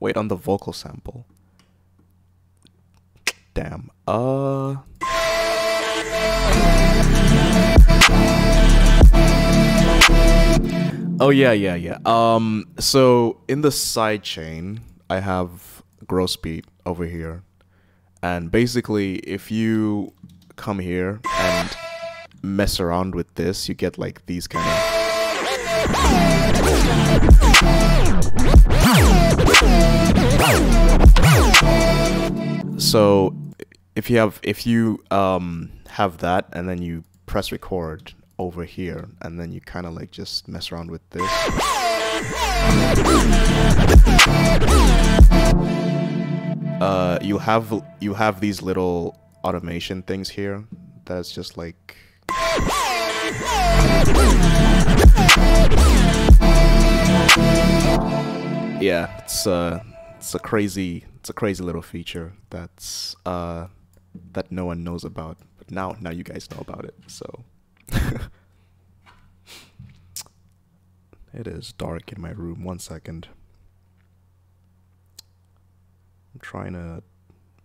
Wait on the vocal sample. Damn. Uh. Oh yeah, yeah, yeah. Um. So in the side chain, I have gross beat over here, and basically, if you come here and mess around with this, you get like these kind of so if you have if you um have that and then you press record over here and then you kind of like just mess around with this uh you have you have these little automation things here that's just like yeah, it's uh it's a crazy it's a crazy little feature that's uh that no one knows about. But now now you guys know about it. So it is dark in my room. One second. I'm trying to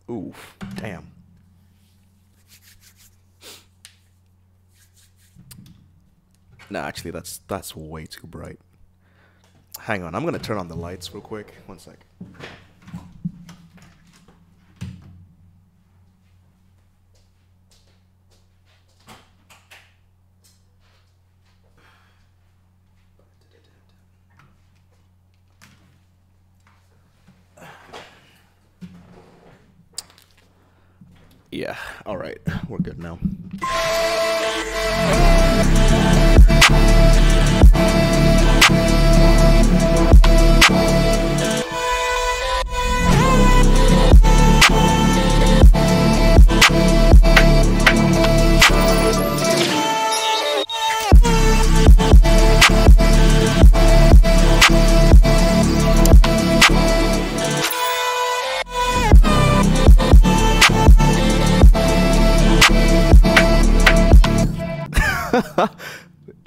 oof, damn. No, actually that's that's way too bright. Hang on, I'm gonna turn on the lights real quick. One sec. Yeah, alright. We're good now.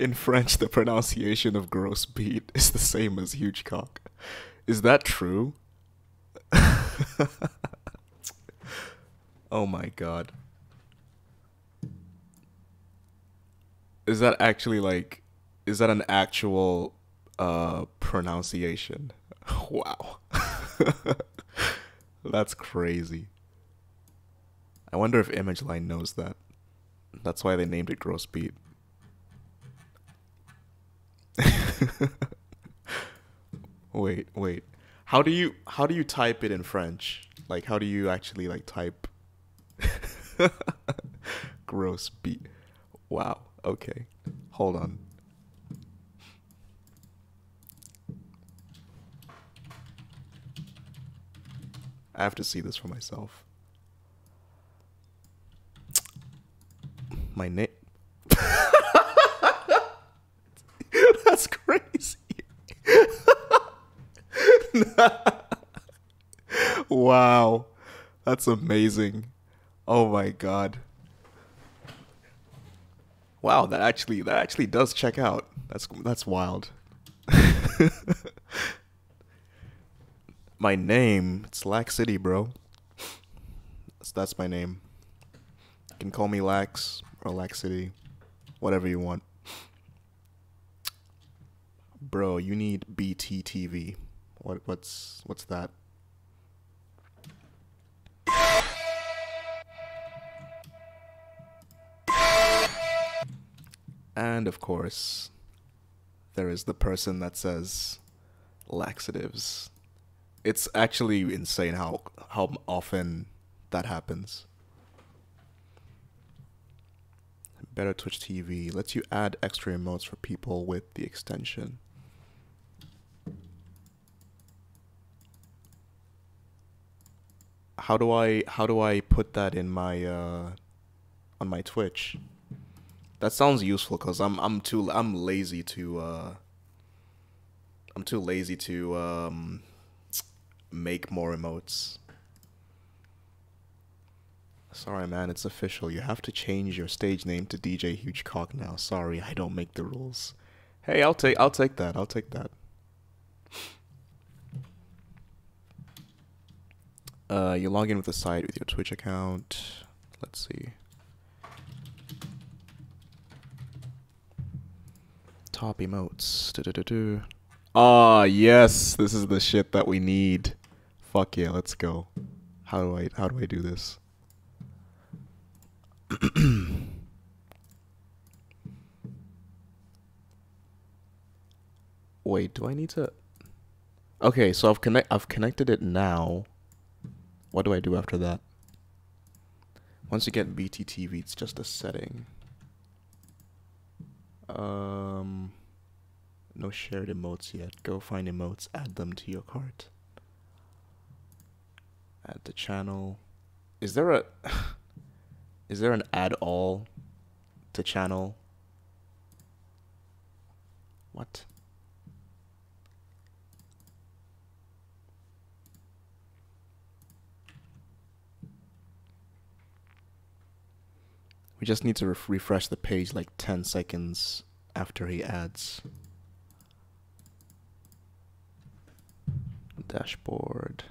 In French, the pronunciation of gross beat is the same as huge cock. Is that true? oh my god. Is that actually like is that an actual uh pronunciation? Wow. That's crazy. I wonder if ImageLine knows that. That's why they named it gross beat. wait, wait. How do you how do you type it in French? Like how do you actually like type gross beat? Wow. Okay. Hold on. I have to see this for myself. My name That's crazy. wow. That's amazing. Oh my god. Wow, that actually that actually does check out. That's that's wild. my name, it's Laxcity, bro. That's, that's my name. You can call me Lax or Laxcity, whatever you want bro, you need BTTV. What what's what's that? And of course, there is the person that says laxatives. It's actually insane how how often that happens. Better Twitch TV lets you add extra emotes for people with the extension. How do I how do I put that in my uh on my Twitch? That sounds useful cuz I'm I'm too I'm lazy to uh I'm too lazy to um make more emotes. Sorry, man, it's official. You have to change your stage name to DJ Huge Cock now. Sorry, I don't make the rules. Hey, I'll take I'll take that. I'll take that. Uh, you log in with the site with your Twitch account. Let's see. Top emotes. Du-du-du-du. Ah, yes, this is the shit that we need. Fuck yeah, let's go. How do I how do I do this? Wait, do I need to Okay, so I've connect I've connected it now. What do I do after that? Once you get BTTV, it's just a setting. Um no shared emotes yet. Go find emotes, add them to your cart. Add the channel. Is there a Is there an add all to channel? What? We just need to ref- refresh the page like 10 seconds after he adds. Dashboard.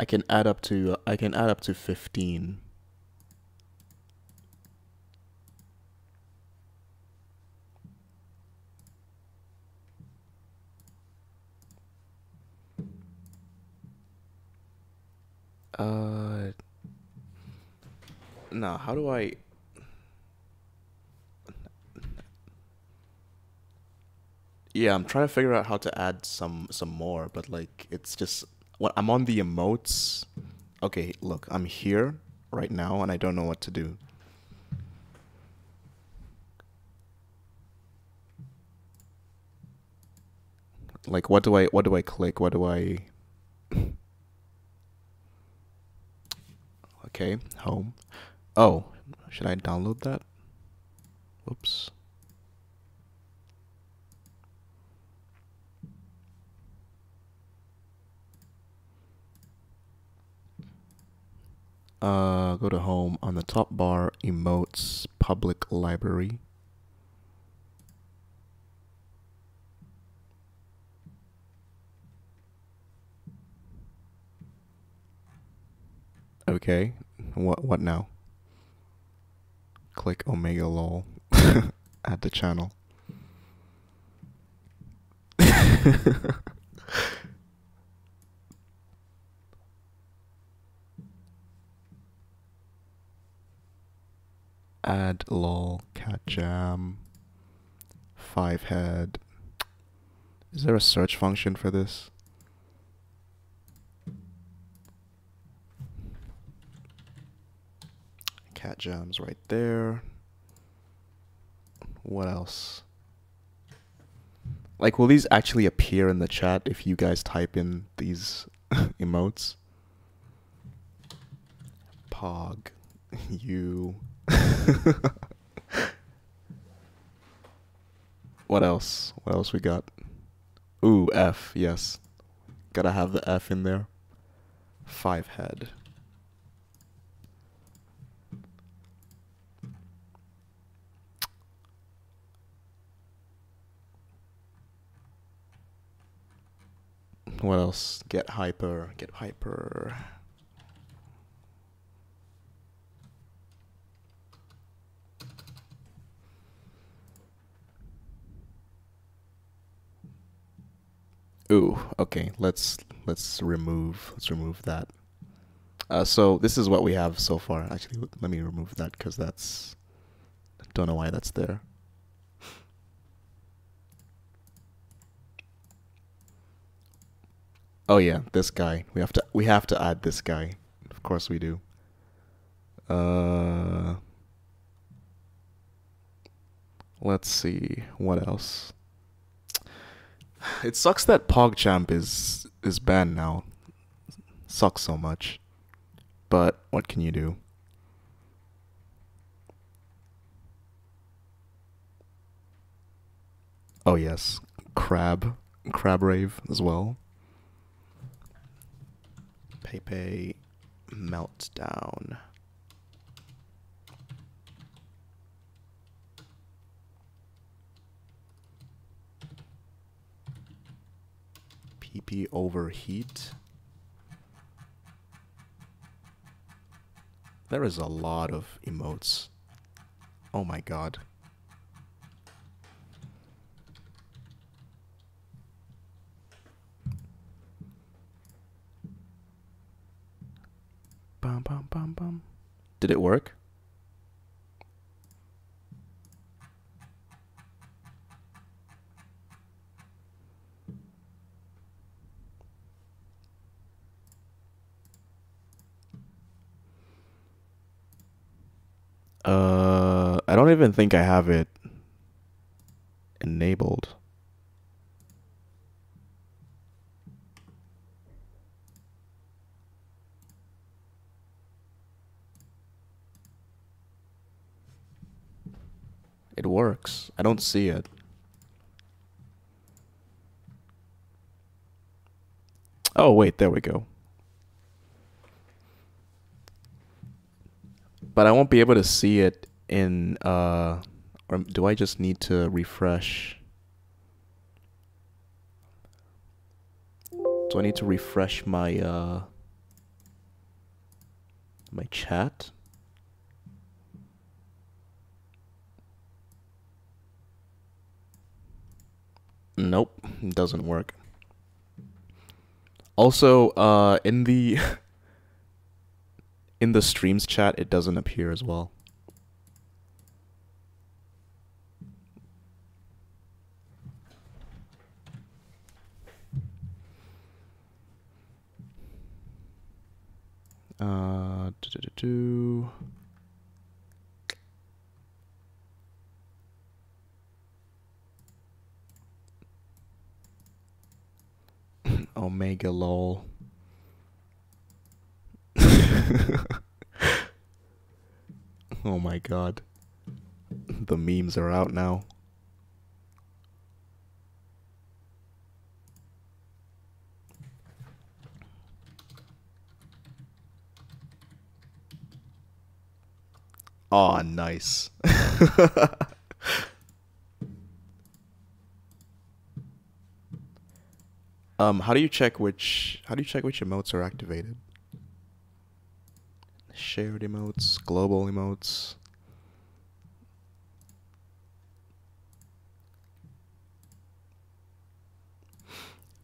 I can add up to I can add up to 15. Uh no, how do I Yeah, I'm trying to figure out how to add some some more, but like it's just what I'm on the emotes. Okay, look, I'm here right now and I don't know what to do. Like what do I what do I click? What do I Okay, home. Oh, should I download that? Whoops. Uh, go to home on the top bar, emotes, public library. Okay, what what now? Click Omega Lol. Add the channel. add lol cat jam five head is there a search function for this cat jams right there what else like will these actually appear in the chat if you guys type in these emotes pog you what else? What else we got? Ooh, F, yes. Gotta have the F in there. Five head. What else? Get hyper, get hyper. Ooh, okay. Let's let's remove let's remove that. Uh, so this is what we have so far. Actually, let me remove that because that's I don't know why that's there. Oh yeah, this guy. We have to we have to add this guy. Of course we do. Uh Let's see what else. It sucks that PogChamp is is banned now. Sucks so much. But what can you do? Oh yes, Crab, Crab Rave as well. Pepe Meltdown. PP Overheat. There is a lot of emotes. Oh my god. Bum, bum, bum, bum. Did it work? Uh, I don't even think I have it enabled. It works. I don't see it. Oh, wait, there we go. But I won't be able to see it in uh or do I just need to refresh? Do I need to refresh my uh my chat? Nope, doesn't work. Also, uh in the in the streams chat it doesn't appear as well. Uh, do-do-do-do. Omega lol. oh my god. The memes are out now. Aw, nice. um, how do you check which how do you check which emotes are activated? Shared emotes, global emotes.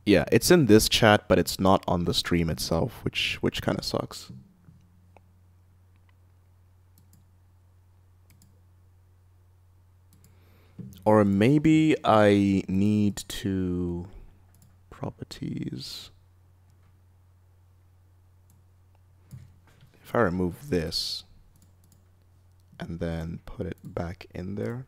Yeah, it's in this chat, but it's not on the stream itself, which which kind of sucks. Or maybe I need to properties. If I remove this and then put it back in there.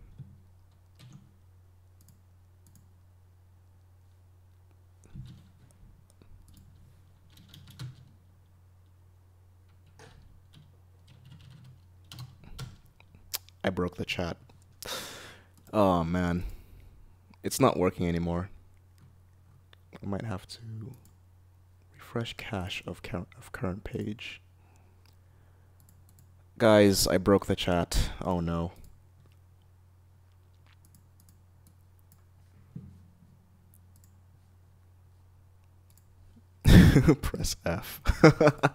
I broke the chat. Oh man. It's not working anymore. I might have to refresh cache of of current page. Guys, I broke the chat. Oh no. Press F.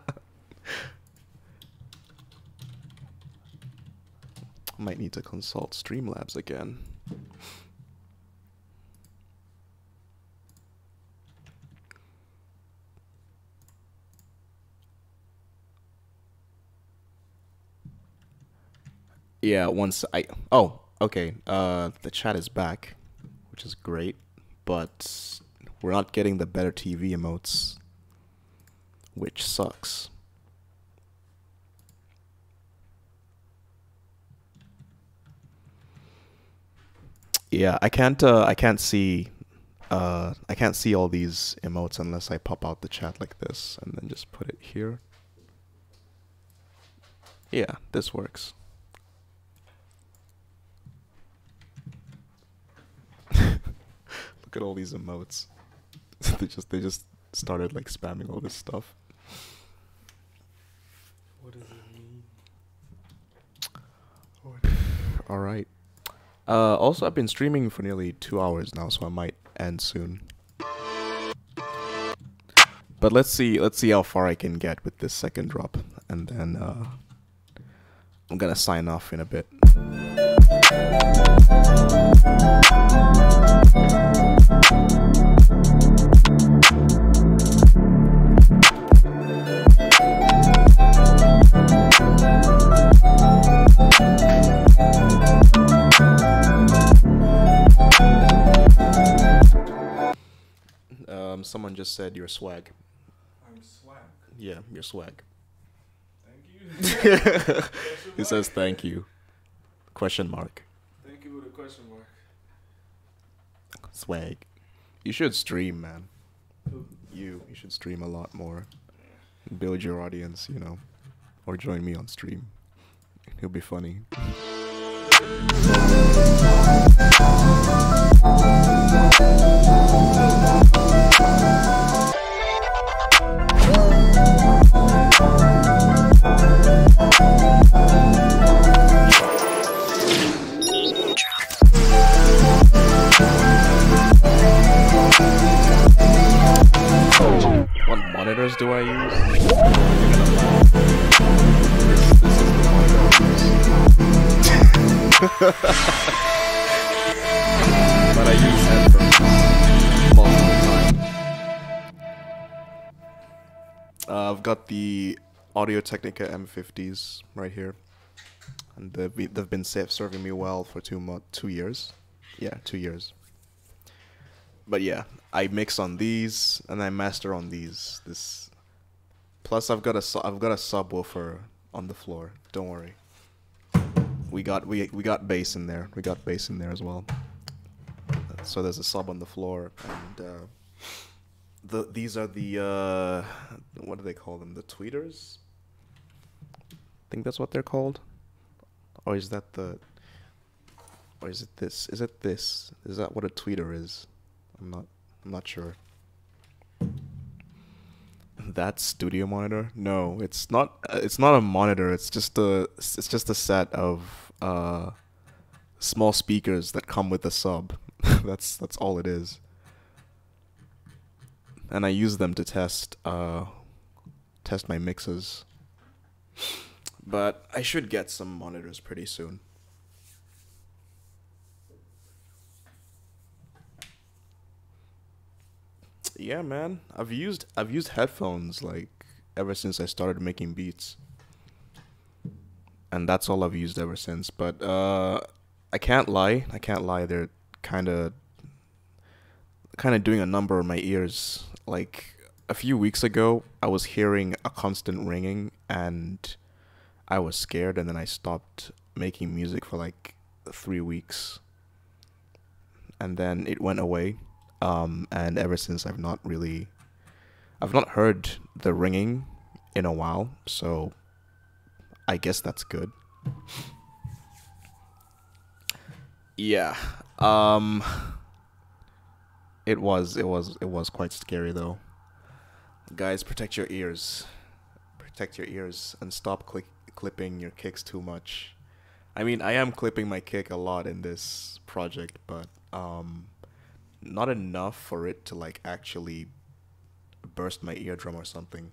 Might need to consult Streamlabs again. Yeah, once I oh okay, uh, the chat is back, which is great, but we're not getting the better TV emotes, which sucks. Yeah, I can't. Uh, I can't see. Uh, I can't see all these emotes unless I pop out the chat like this and then just put it here. Yeah, this works. Look at all these emotes. they just they just started like spamming all this stuff. What does it mean? All right. Uh, also, I've been streaming for nearly two hours now, so I might end soon. But let's see, let's see how far I can get with this second drop, and then uh, I'm gonna sign off in a bit. Just said you're swag. I'm swag. Yeah, you're swag. Thank you. he says thank you. Question mark. Thank you with a question mark. Swag. You should stream, man. Who? You you should stream a lot more. Build your audience, you know, or join me on stream. It'll be funny. Monitors do I use? I use headphones most of the time. Uh, I've got the Audio Technica M50s right here, and they've been, they've been safe serving me well for two mo- two years. Yeah, two years. But yeah, I mix on these and I master on these. This plus I've got a I've got a subwoofer on the floor. Don't worry. We got we we got bass in there. We got bass in there as well. So there's a sub on the floor and uh, the these are the uh, what do they call them? The tweeters. I think that's what they're called. Or is that the or is it this? Is it this? Is that what a tweeter is? I'm not I'm not sure. That studio monitor? No, it's not. Uh, it's not a monitor. It's just a. It's just a set of uh, small speakers that come with a sub. that's that's all it is. And I use them to test uh, test my mixes. But I should get some monitors pretty soon. Yeah, man. I've used I've used headphones like ever since I started making beats. And that's all I've used ever since. But uh I can't lie. I can't lie. They're kind of kind of doing a number on my ears. Like a few weeks ago, I was hearing a constant ringing and I was scared and then I stopped making music for like 3 weeks. And then it went away um, and ever since I've not really, I've not heard the ringing in a while, so I guess that's good. Yeah, um, it was, it was, it was quite scary though. Guys, protect your ears, protect your ears, and stop click clipping your kicks too much. I mean, I am clipping my kick a lot in this project, but um not enough for it to like actually burst my eardrum or something.